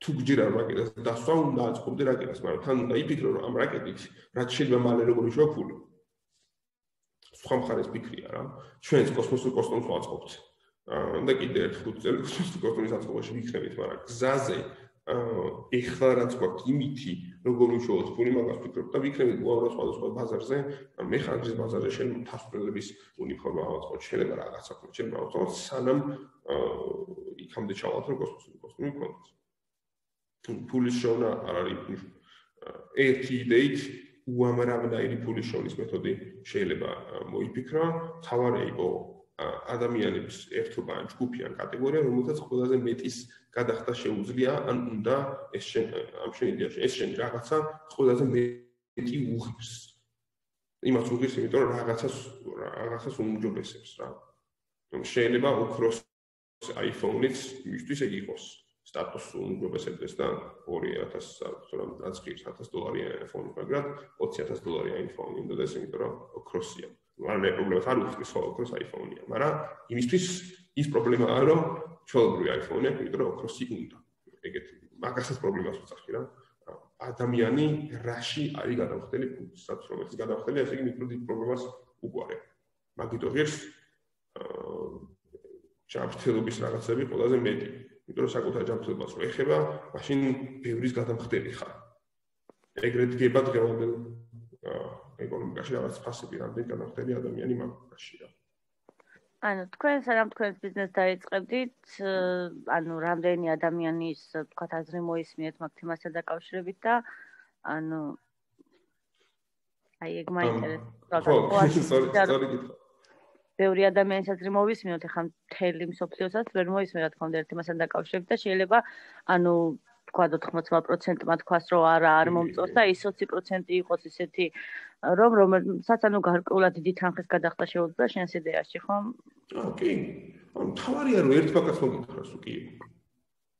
თუ გჯერა რაკეტას დასვა უნდა აწყობდე რაკეტას, მაგრამ თან უნდა იფიქრო რომ ამ რაკეტით რაც შეიძლება მალე როგორ იშვა ფული. სხვა მხარეს ფიქრია რა. ჩვენს კოსმოსურ კოსმოსს ვაწყობთ. და კიდე ერთ ხუთ წელი კოსმოსურ კოსმოსის აწყობაში ვიქნებით, მაგრამ გზაზე ეხლა რაც გვაქვს იმითი როგორ უშუალოდ ფული მაგას ვფიქრობ და ვიქნებით უამრავ სხვადასხვა ბაზარზე მექანიზმის ბაზარზე შენ თასწრების უნიფორმა ავაწყოთ შეიძლება რაღაცა ხო შეიძლება ავაწყოთ სანამ იქამდე ჩავალთ რომ კოსმოსური კოსმოსი მქონდეს ფულის შოვნა არ არის ერთი იდეით უამრავნაირი ფულის შოვნის მეთოდი შეიძლება მოიფიქრა. თავარი იყო ადამიანების ერთობა ან ჯგუფი ან კატეგორია რომელსაც ყველაზე მეტის გადახდა შეუძლია ან უნდა ეს ამ იდეაში ეს შენ რაღაცა ყველაზე მეტი უღირს. იმას უღირს იმიტომ რომ რაღაცას რაღაცას უმჯობესებს რა. შეიძლება უქროს iPhone-იც მისთვის ეგ იყოს სტატუსი უმჯობესებდეს და 2000 რაც ღირს 1000 დოლარი iPhone-ი მაგრამ 20000 დოლარი iPhone-ი უნდა და ეს იმიტომ რომ ოქროსია არ მე პრობლემას არ ხო ოქროს iPhone-ია მაგრამ იმისთვის ის პრობლემაა რომ ჩვეულებრივი iPhone-ები, იმიტომ რომ ოქროსი უნდა. ეგეთ მაგასაც პრობლემას უწახი რა. ადამიანი რაში არის გადავხდელი ფუნქციას, რომელიც გადავხდელი, ესე იგი მიკროდით პრობლემას უყარებ. მაგიტო ღირს აა ჯანმრთელობის რაღაცები ყველაზე მეტი. იმიტომ რომ საკუთარ ჯანმრთელობას რო ეხება, მაშინ ბევრის გადამხდელი ხარ. ეგრეთ გება დღევანდელ ეკონომიკაში რაღაც ფასები რამდენი გადამხდელი ადამიანი მაგაში რა. ანუ თქვენ სანამ თქვენს ბიზნესს დაიწყებდით, ანუ რამდენი ადამიანის, თქვათ, აზრი მოისმინეთ მაგ თემასთან დაკავშირებით და ანუ აი ეგ მაინტერესებს. ხო, სორი, სორი გითხრა. ბევრი ადამიანის აზრი მოვისმინოთ, ახლა მთელი მსოფლიოსაც ვერ მოისმინე რა თქმა უნდა ერთ თემასთან დაკავშირებით და შეიძლება ანუ თქვა 80%-მა თქვას რომ არა არ მომწონს და ის 20% იყოს ისეთი რომ რომელსაც ანუ გარკვეულად დიდი თანხის გადახდა შეუძლია შენს იდეაში, ხო? აა კი. ანუ თავარია რომ ერთ ფაქტს მოგითხრას უკიო.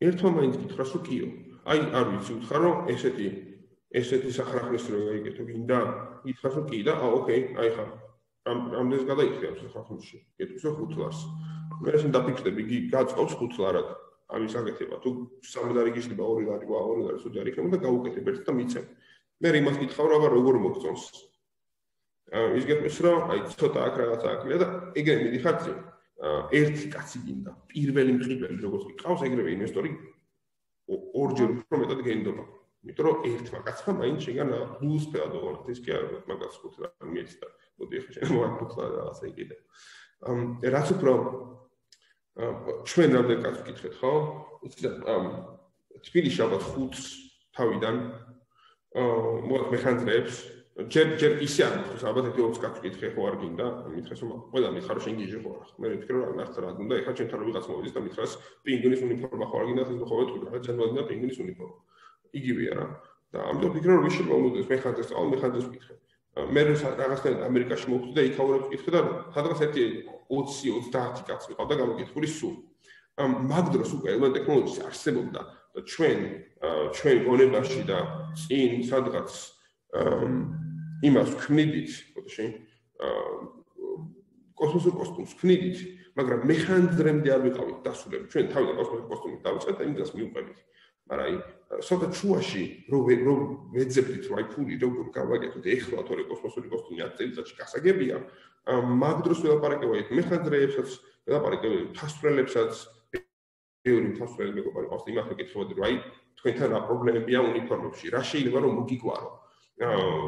ერთმა მაინც გითხრას უკიო. აი არ ვიცი უთხრა რომ ესეთი ესეთი სახრახლის რო გაიგეთო გინდა? გითხრას რომ კი და აა ოკეი, აი ხა. ამ ამდენს გადაიხია სახრახლში. გეტყვის რომ ხუთლარს. მე ესე დაფიქრდები, გი გაწყობს ხუთლარად. ამის აგეთება. თუ სამდარი გიშლება ორი ლარი, ვა ორი ლარი სულ არ იქნება და გაუკეთებ ერთ და მიცემ. მე იმას გითხავ რა როგორ მოგწონს ის გეტყვის რომ აი ცოტა აქ რაღაცა აკლია და ეგრე მიდიხარ წინ ერთი კაცი გინდა პირველი მყიდველი როგორც გიყავს ეგრევე ინვესტორი ორჯერ უფრო მეტად გენდობა იმიტომ რომ ერთმა კაცმა მაინც შეგანა ბლუს პედაგოგად ის კი არა მაგას ხუთი და მიეცდა მოდი ახლა შენ მოაკვთა რაღაცა იყიდე ამ რაც უფრო ჩვენ რამდენ კაცს გითხეთ ხო და თბილისში ალბათ ხუთს თავიდან მოხ მექანძრებს ჯერ ჯერ ისე არ მითხოს, ალბათ ერთი ოც კაცკითხე ხო არ გინდა, მითხეს რომ ყველა მითხარო შენ გიჟე ხო არა. მე ვფიქრე რომ ნახე რა გუნდა, ეხლა ჩვენთან რომ ვიღაც მოვიდეს და მითხრას პინგვინის უნიფორმა ხო არ გინდა, ეს ხო ვეთქვი რა, ჯანმრთელია პინგვინის უნიფორმა. იგივეა რა. და ამიტომ ვფიქრე რომ ვიშე მომოდეს, მე ხარ ეს წავალ, მე ხარ ეს ვკითხე. მე რაღაცნაირად ამერიკაში მოვხვდი და იქაურებს ვკითხე და სადღაც ერთი 20-30 კაცი ყავდა გამოკითხული სულ. მაგ დროს უკვე ელემენტ ტექნოლოგიის არსებობდა და ჩვენ ჩვენ გონებაში და წინ სადღაც იმას ვქმნიდით, ბოდიში, კოსმოსურ კოსტუმს ვქმნიდით, მაგრამ მექანიზმამდე არ ვიყავით დასულები. ჩვენ თავიდან კოსმოსურ კოსტუმს დავიწყეთ და იმ დროს მივყვებით. მაგრამ აი, სოთა ჩუაში რო რო ვეძებდით რა ფული როგორ გავაკეთოთ ეხლა თორე კოსმოსური კოსტუმი 10 წელიწადში გასაგებია, მაგ დროს ველაპარაკებთ მექანიზმებსაც, ველაპარაკებთ ფასტრელებსაც, ბევრი ფასტრელი მეგობარი ყავს იმას მეკითხებოდი, რომ აი თქვენთან რა პრობლემებია უნიფორმებში, რა შეიძლება რომ მოგიგვარო.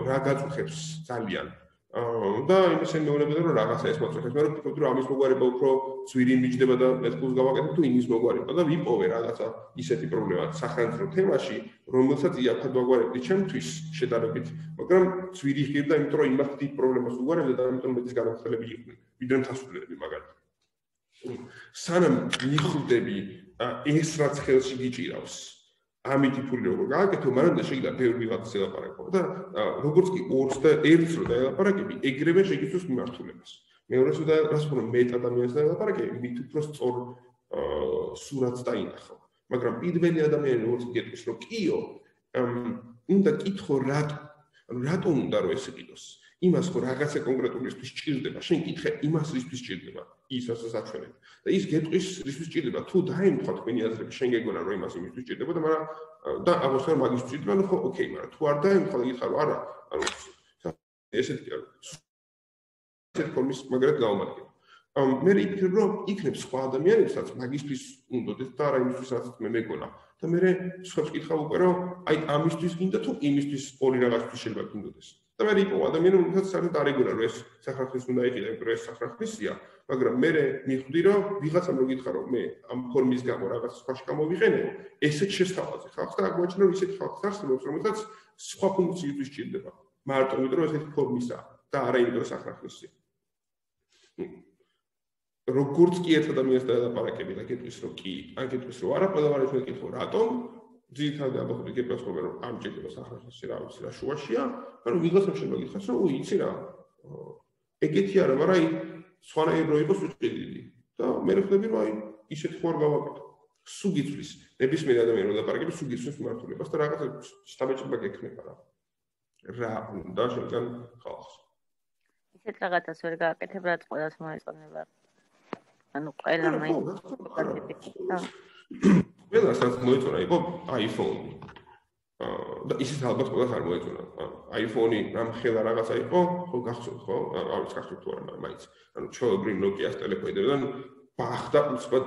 რა გაწუხებს ძალიან და იმას ეუბნებოდა რომ რაღაცა ეს მოწუხებს მაგრამ ვფიქრობ რომ ამის მოგვარება უფრო ძვირი მიჯდება და მეტყულს გავაკეთებ თუ იმის მოგვარება და ვიპოვე რაღაცა ისეთი პრობლემა სახელმწიფო თემაში რომელსაც იაფად მოგვარებდი ჩემთვის შედარებით მაგრამ ძვირი ხირდა იმიტომ რომ იმას დიდ პრობლემას უგვარებდა და ამიტომ მეტის განახილები იყვნენ. ვიდრე მთასულები მაგალითად სანამ მიხვდები ეს რაც ხელში გიჭირავს ამითი ფული როგორ გააკეთო, მაგრამ და შეიძლება ბევრი ვიღაც ელაპარაკო და როგორც კი ორს და ერთს რო დაელაპარაკები, ეგრევე შეგიძლიათ მიმართულებას. მეორეს და რას უფრო მეტ ადამიანს დაელაპარაკები, მით უფრო სწორ სურათს დაინახო. მაგრამ პირველი ადამიანი როგორც გეტყვის რომ კიო, უნდა კითხო რატო, ანუ რატომ უნდა რომ ეს იყიდოს? იმას ხო რაღაცა კონკრეტულისთვის ჭირდება, შენ კითხე იმას რისთვის ჭირდება. ის რასაც აჩვენებ. და ის გეტყვის რისთვის ჭირდება. თუ დაემთხვა თქვენი აზრები, შენ გეგონა რომ იმას იმისთვის ჭირდება და მაგრამ და აღოსნო მაგის ჭირდება, ნუ ხო, ოკეი, მაგრამ თუ არ დაემთხვა და გითხარ რომ არა, ანუ ესეთი კი არა. ესეთი ფორმის მაგრად გაუმართლებ. ამ მე ვფიქრობ რომ იქნებ სხვა ადამიანებსაც მაგისთვის უნდათ და არა იმისთვის რაც მე მეგონა. და მე სხვებს კითხავ უკვე რომ აი ამისთვის გინდა თუ იმისთვის ორი რაღაცთვის შეიძლება გინდოდეს. და მე იყო ადამიანი რომელსაც საერთოდ არ იგონა რომ ეს საფრანგეთის უნდა იყიდე, რომ ეს საფრანგეთია, მაგრამ მე მიხვდი რომ ვიღაცამ რომ მე ამ ფორმის გამო რაღაც სხვაში გამოვიყენე, ესეც შესთავაზე ხალხს და აღმოჩნდა რომ ისეთ ხალხს არსებობს, რომელსაც სხვა ფუნქციისთვის ჭირდება. მარტო იმიტომ რომ ესეთი ფორმისაა და არა იმიტომ რომ საფრანგეთია. როგორც კი ერთ ადამიანს დაელაპარაკები და გეტყვის რომ კი, ან გეტყვის რომ არა, ყველა ვარ ეს მეკითხო რატომ? ძირითადად ამბობენ გეპასკობა რომ არ ჭირდება სახალხოში რა ვიცი რა შუაშია, მაგრამ ვიღაცამ შეიძლება გითხას რომ ო იცი რა ეგეთი არა, მაგრამ აი სხვანაირ რო იყოს უჭედილი და მე ხვდები რომ აი ის შეთქვა არ გავაკეთე. სუ გიწვის, ნებისმიერ ადამიანს რომ დაპარაკები სუ გიწვის მიმართულებას და რაღაცა შთაბეჭდება გექნება რა. რა უნდა შეგან ხალხს. ისეთ რაღაცას ვერ გააკეთებ, რაც ყველას მოეწონება. ანუ ყველა მაინც ყველა სად მოეწონა იყო iPhone. და ისიც ალბათ ყველას არ მოეწონა. iPhone-ი რამ ხელა რაღაცა იყო, ხო გახსოვთ ხო? არ ვიცი გახსოვთ თუ არა, მაგრამ მაინც. ანუ ჩვეულებრივ Nokia-ს ტელეფონებიდან ბახდა უცბად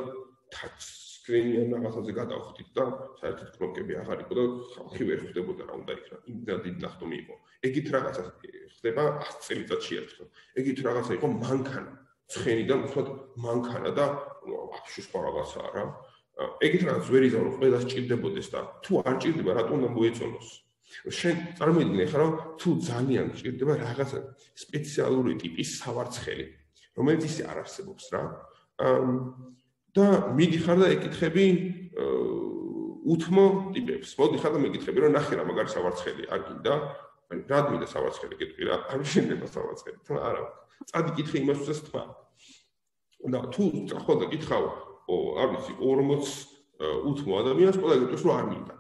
touch screen-იან რაღაცაზე გადავხდით და საერთოდ კნოპკები აღარ იყო და ხალხი ვერ ხვდებოდა რა უნდა იქნა. იმდან დიდ ნახტომი იყო. ეგით რაღაცა ხდება 100 წელიწადში ერთხელ. ეგით რაღაცა იყო მანქანა. ცხენი და უცბად მანქანა და ვაფშე სხვა რაღაცაა რა. ეგეთ რაღაც ვერ იზარო ყველა სჭირდებოდეს და თუ არ ჭირდება რატომ უნდა მოეწონოს? შენ წარმოიდგინე ხარ რომ თუ ძალიან ჭირდება რაღაცა სპეციალური ტიპის სავარცხელი რომელიც ისე არ არსებობს რა. და მიდიხარ და ეკითხები უთმო ტიპებს. მოდიხარ და მეკითხები რომ ნახე რა მაგარი სავარცხელი არ გინდა. ანუ რა მინდა სავარცხელი კითხი რა? არ შეიძლება სავარცხელი თქო არა. წადი კითხე იმასაც თქვა და თუ წახვალ და კითხავ არ ვიცი 40 უთმო ადამიანს ყველა გეტყვის რომ არ მინდა.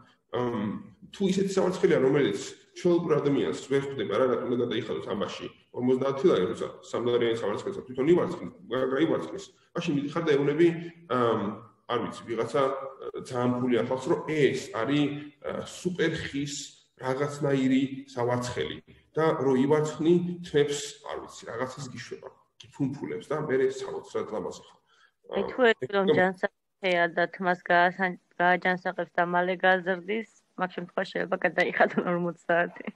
თუ ისეთი სამარცხელია რომელიც ჩვეულებრივ ადამიანს ვერ ხვდება რა რატომ უნდა დაიხადოს ამაში 50 ლარი როცა სამდარიანი სამარცხელს თვითონ ივარცხნის, მაგრამ ივარცხნის. მაშინ მიდიხარ და ეუნები არ ვიცი ვიღაცა ძალიან ფული ახავს რომ ეს არის სუპერ ხის რაღაცნაირი სამარცხელი და რო ივარცხნი თმებს არ ვიცი რაღაცას გიშვება. ფუნფულებს და მე საოცრად ლამაზი ხარ. აი თუ ეს რომ ჯანსაღია და თმას გააჯანსაღებს და მალე გაზრდის, მაგ შემთხვევაში შეიძლება გადაიხადო 40 საათი.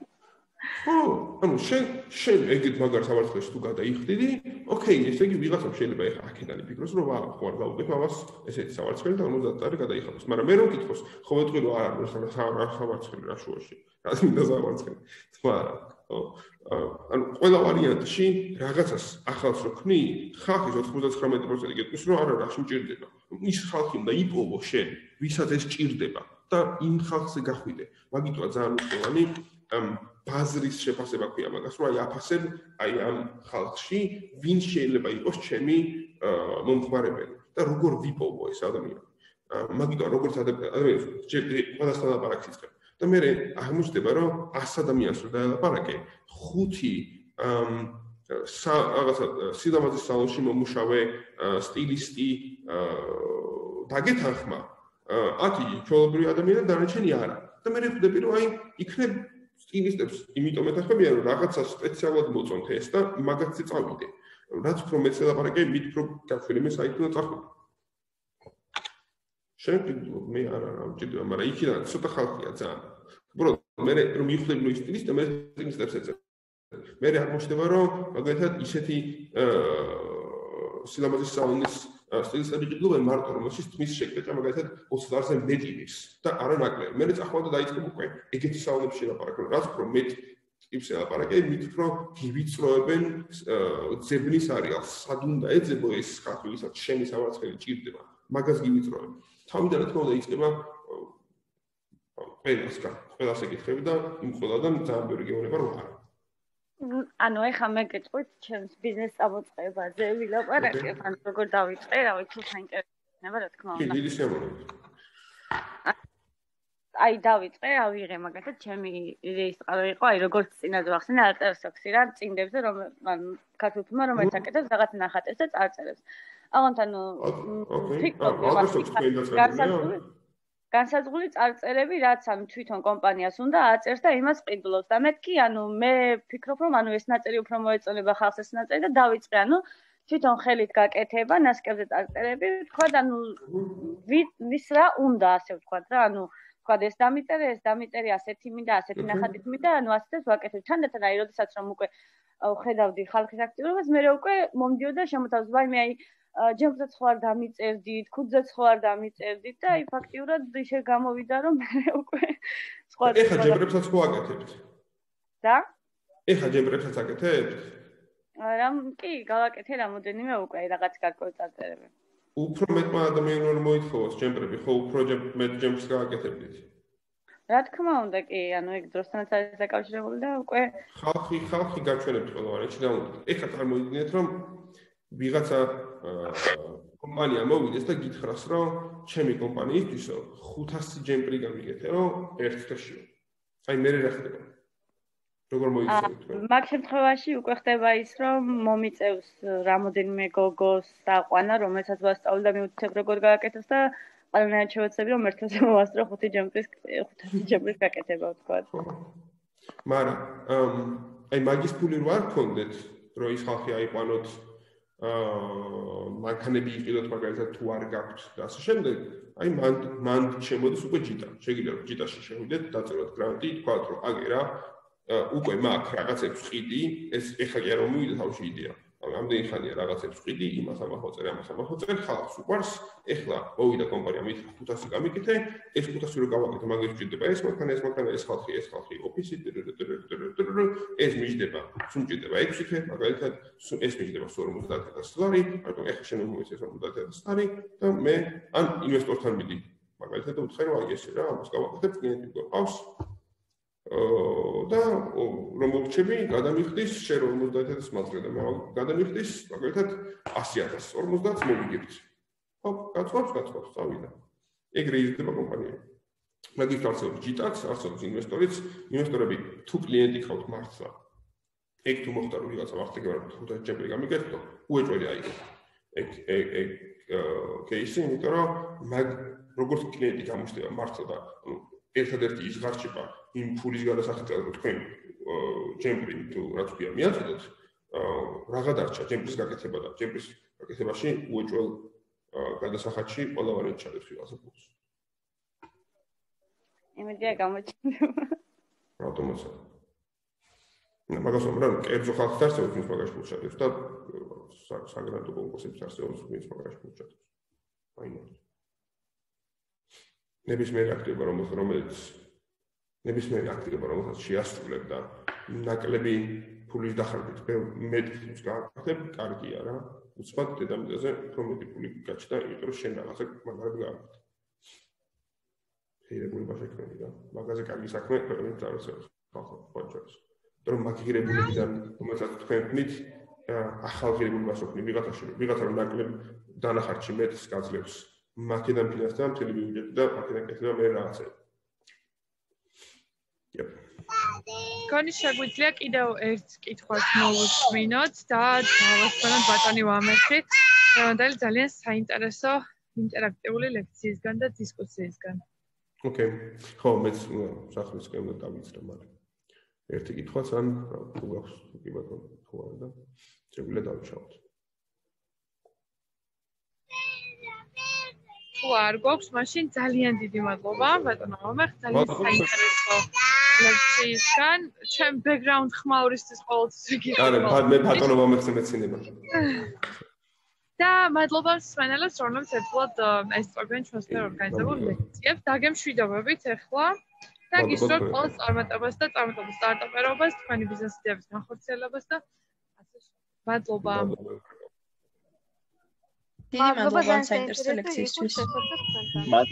ხო, ანუ შენ შენ ეგეთ მაგარ სამართლებს თუ გადაიხდიდი, ოკეი, ესე იგი ვიღაცამ შეიძლება ეხა აქედან იფიქროს, რომ აა, ხო არ გავუკეთე ამას ესეთი სამართლები და 50 წელი გადაიხადოს. მაგრამ მე რომ კითხოს, ხო ვეთქვი რომ არა, რა სამართლები რა შუაში. რა მინდა სამართლები. თმა, ხო. ანუ ყველა ვარიანტში რაღაცას ახალს რო ქნი, ხალხის 99% გეტყვის რომ არა რა შემჭირდება. ის ხალხი უნდა იპოვო შენ, ვისაც ეს ჭირდება და იმ ხალხზე გახვიდე. მაგიტოა ძალიან მნიშვნელოვანი ბაზრის შეფასება ქვია მაგას, რომ აი აფასებ აი ამ ხალხში ვინ შეიძლება იყოს ჩემი მომხმარებელი და როგორ ვიპოვო ეს ადამიანი. მაგიტოა როგორც ადამიანს ყველასთან ლაპარაკს იწყებ. და მე აღმოჩნდება რომ 100 ადამიანს რო დაელაპარაკე, ხუთი რაღაცა სილამაზის სალონში მომუშავე სტილისტი დაგეთანხმა 10 ჩოლობრივი ადამიანი და დანარჩენი არა. და მე ხვდები რომ აი იქნებ სტილისტებს იმიტომ ეთანხმებიან რომ რაღაცა სპეციალურად მოწონთ ეს და მაგაცი წავიდე. რაც უფრო მეც ელაპარაკე, მით უფრო გაქვილი მე საერთოდ შეიძლება მე არა რა ვჭირდება, მაგრამ იქიდან ცოტა ხალხია ძალიან. უბრალოდ მე რომ მიხვდები რომ ის სტილისტი მე სტილისტებს ეწევ. მე არ მოშდება რომ მაგალითად ისეთი აა სილამაზის სალონის სტილისტები გიდგებენ მარტო რომ ის თმის შეკეთა მაგალითად 20 დარზე მეტი ის და არა ნაკლები. მე წახვდა დაიწყებ უკვე ეგეთი სალონებში ლაპარაკი, რაც უფრო მეტი ტიპს ელაპარაკე, მით უფრო გივიწროებენ ძებნის არეალს. სად უნდა ეძებო ეს ხალხი, ვისაც შენი სამარცხელი ჭირდება. მაგას გივიწროებ. თავიდან რა თქმა უნდა იწყება ყველას კა, ყველას ეკითხები და იმ ყველადან ძალიან ბევრი გეუბნება რომ არა. ანუ ეხა მე გეტყვით ჩემს ბიზნეს წამოწყებაზე ვილაპარაკებ, ან როგორ დავიწყე, რა ვიცი, საინტერესოა, რა თქმა უნდა. კი, დიდი შემოგვიყვება. აი დავიწყე, ავიღე მაგათაც ჩემი რეის ყარო იყო, აი როგორც წინაზე ვახსენე ალტერსოქსი რა, წინდებზე რომ ან ქართულმა რომელიც აკეთებს რაღაც ნახატებს და წარწერებს. ანუ ფიქრობ, განსაზღვრული წარწერები, რაც ამ თვითონ კომპანიას უნდა აწერს და იმას ყიდულობს. და მეთქი, ანუ მე ფიქრობ, რომ ანუ ეს ნაწერი უფრო მოეწონება ხალხს ეს ნაწერი და დავიწყე, ანუ თვითონ ხელით გაკეთება ნასკებზე წარწერები, თქვა, ანუ ვის რა უნდა ასე ვთქვა რა, ანუ თქვა ეს დამიწერე, ეს დამიწერე ასეთი მინდა, ასეთი ნახატით მინდა, ანუ ასეთს ვაკეთებ. თანდათან აი, როდესაც რომ უკვე ხედავდი ხალხის აქტიურობას, მე უკვე მომდიოდა შემოთავაზება, აი მე აი ჯემზეც ხო არ დამიწერდი, ქუძეც ხო არ დამიწერდი და აი ფაქტიურად ისე გამოვიდა რომ მე უკვე სხვა ეხა ჯემბრებსაც ხო აკეთებთ? და? ეხა ჯემბრებსაც აკეთებთ? რამ კი, გავაკეთე რამოდენიმე უკვე რაღაც წარწერები. უფრო მეტმა ადამიანმა რომ მოითხოვოს ჯემბრები, ხო უფრო მეტ ჯემს გააკეთებდით? რა თქმა უნდა, კი, ანუ ეგ დროსთანაც არის დაკავშირებული და უკვე ხალხი, ხალხი გაჩვენებთ ყველანაირად და ეხლა წარმოიდგინეთ რომ ვიღაცა კომპანია მოვიდეს და გითხრას რომ ჩემი კომპანიისთვისო 500 ჯემპრი გამიგეთე რომ ერთ თვეშიო. აი მე რა ხდება? როგორ მოიწევთ თქვენ? მაგ შემთხვევაში უკვე ხდება ის რომ მომიწევს რამოდენიმე გოგოს საყვანა რომელსაც ვასწავლე და მიუთითებ როგორ გააკეთოს და ყველანაირად შევეცები რომ ერთად მოვასწრო 5 ჯემპრის 500 ჯემპრის გაკეთება ვთქვა. მაგრამ აი მაგის ფული რო არ გქონდეთ რომ ის ხალხი აიყვანოთ აა მანქანები იყიდოთ მაგალითად თუ არ გაქვთ და ასე შემდეგ. აი მან მან შემოდის უკვე ჯიტა. შეგიძლიათ ჯიტაში შევიდეთ დაწეროთ გრანტი თქვათ რომ აგერა უკვე მაქვს რაღაცებს ყიდი ეს ეხლა კი არ მომივიდა თავში იდეა ამდენი ხანია? რაღაცებს ყიდი იმას ამახოწერ ამას ამახოწერ ხალხს უყარს ეხლა მოვიდა კომპანია მით 500 გამიკეთე ეს 500 რო გავაკეთე მაგას ჭირდება ეს მანქანა ეს მანქანა ეს ხალხი ეს ხალხი ოფისი ეს მიჯდება სულ ჭირდება 6 თვე მაგალითად ეს მიჯდება 50000 დოლარი მაგრამ ეხლა შენ მომიწეს 50000 დოლარი და მე ან ინვესტორთან მიდი. მაგალითად აი ესე რა ამას გავაკეთებ კლიენტი გვყავს და რომ მოვჩები, გადამიხდის შენ 50000 მაძრე და მე გადამიხდის, მაგალითად 100000, 50-ს მოვიგებთ. ხო, გაწყვეტს, გაწყვეტს, წავიდა. ეგრე იზრდება კომპანია. მაგის არსებობს ჯიტაც, არსებობს ინვესტორიც, ინვესტორები თუ კლიენტი ხავთ მართლა. ეგ თუ მოხდა რომ ვიღაცა მართლა გეუბნები 500 ჯებრი გამიგეთო, უეჭველი აიღო. ეგ ეგ ეგ კეისი, იმიტომ რომ მაგ როგორც კლიენტი გამოჩნდება მართლა და ანუ ერთადერთი ის ღარჩება იმ ფულის გადასახადად რომ თქვენ ჯემპრი თუ რაც ქვია მიაწოდოთ რაღა დარჩა ჯემპრის გაკეთება და ჯემპრის გაკეთებაში უეჭველ გადასახადში ყველა ვარიანტი ჩადებს ვიღაცა ფულს. იმედია გამოჩნდება. ავტომატურად. ნუ მაგას ვამბობ, კერძო ხალხს არსებობს მის მაგაში ფულს ჩადებს და საგრანტო კონკურსებს არსებობს მის მაგაში ფულს ჩადებს. აი ნუ. ნებისმიერ აქტივობა რომელიც ნებისმიერი აქტივობა რომელსაც შეასრულებ და ნაკლები ფულის დახარჯვით მეტი ფულს გააკეთებ, კარგია რა. უცბად დედამიწაზე უფრო მეტი ფული გაჩნდა, იმიტომ რომ შენ რაღაცა მაგარი გააკეთე. ღირებულება შექმნი რა. მაგაზე კარგი საქმე ქვეყნის წარსულს ხალხო ხოჭოს. რომ მაგირებულებიდან რომელსაც თქვენ ვქნით ახალ ღირებულებას ვქნი ვიღაცაში, ვიღაცა რომ ნაკლებ დანახარჯი მეტს გაძლევს. მაქედან ფინანსდება მთელი ბიუჯეტი და მაქედან კეთდება მე რაღაცა. კონი შეგვიძლია კიდევ ერთ კითხვას მოვუწმინოთ და დავასწროთ ბატონი ვამეში. მანდელი ძალიან საინტერესო ინტერაქტიული ლექციისგან და დისკუსიისგან. ოკეი. ხო, მეც სახლისკენ და დავიცრე, მაგრამ ერთი კითხვაც ან თუ გაქვს კი ბატონო, თუ არა და შეგვიძლია დავჩავოთ. თუ არ გვაქვს, მაშინ ძალიან დიდი მადლობა, ბატონო, მომეხ ძალიან საინტერესო ლექციისგან. ჩემ ბექგრაუნდ ხმაურისთვის ყოველთვის ვიგებ. არა, მე ბატონო მომეხს მეცინება. და მადლობა მსმენელებს, რომლებიც ერთად ესწრებიან ჩვენს მიერ ორგანიზებულ ლექციებს. დაგემშვიდობებით ახლა. და გისურვებ ყოველ წარმატებას და წარმატებულ სტარტაპერობას, თქვენი ბიზნეს იდეების განხორციელებას და ასე შემდეგ. მადლობა. تاني ما موضوع اللاين سايد ارسلك ما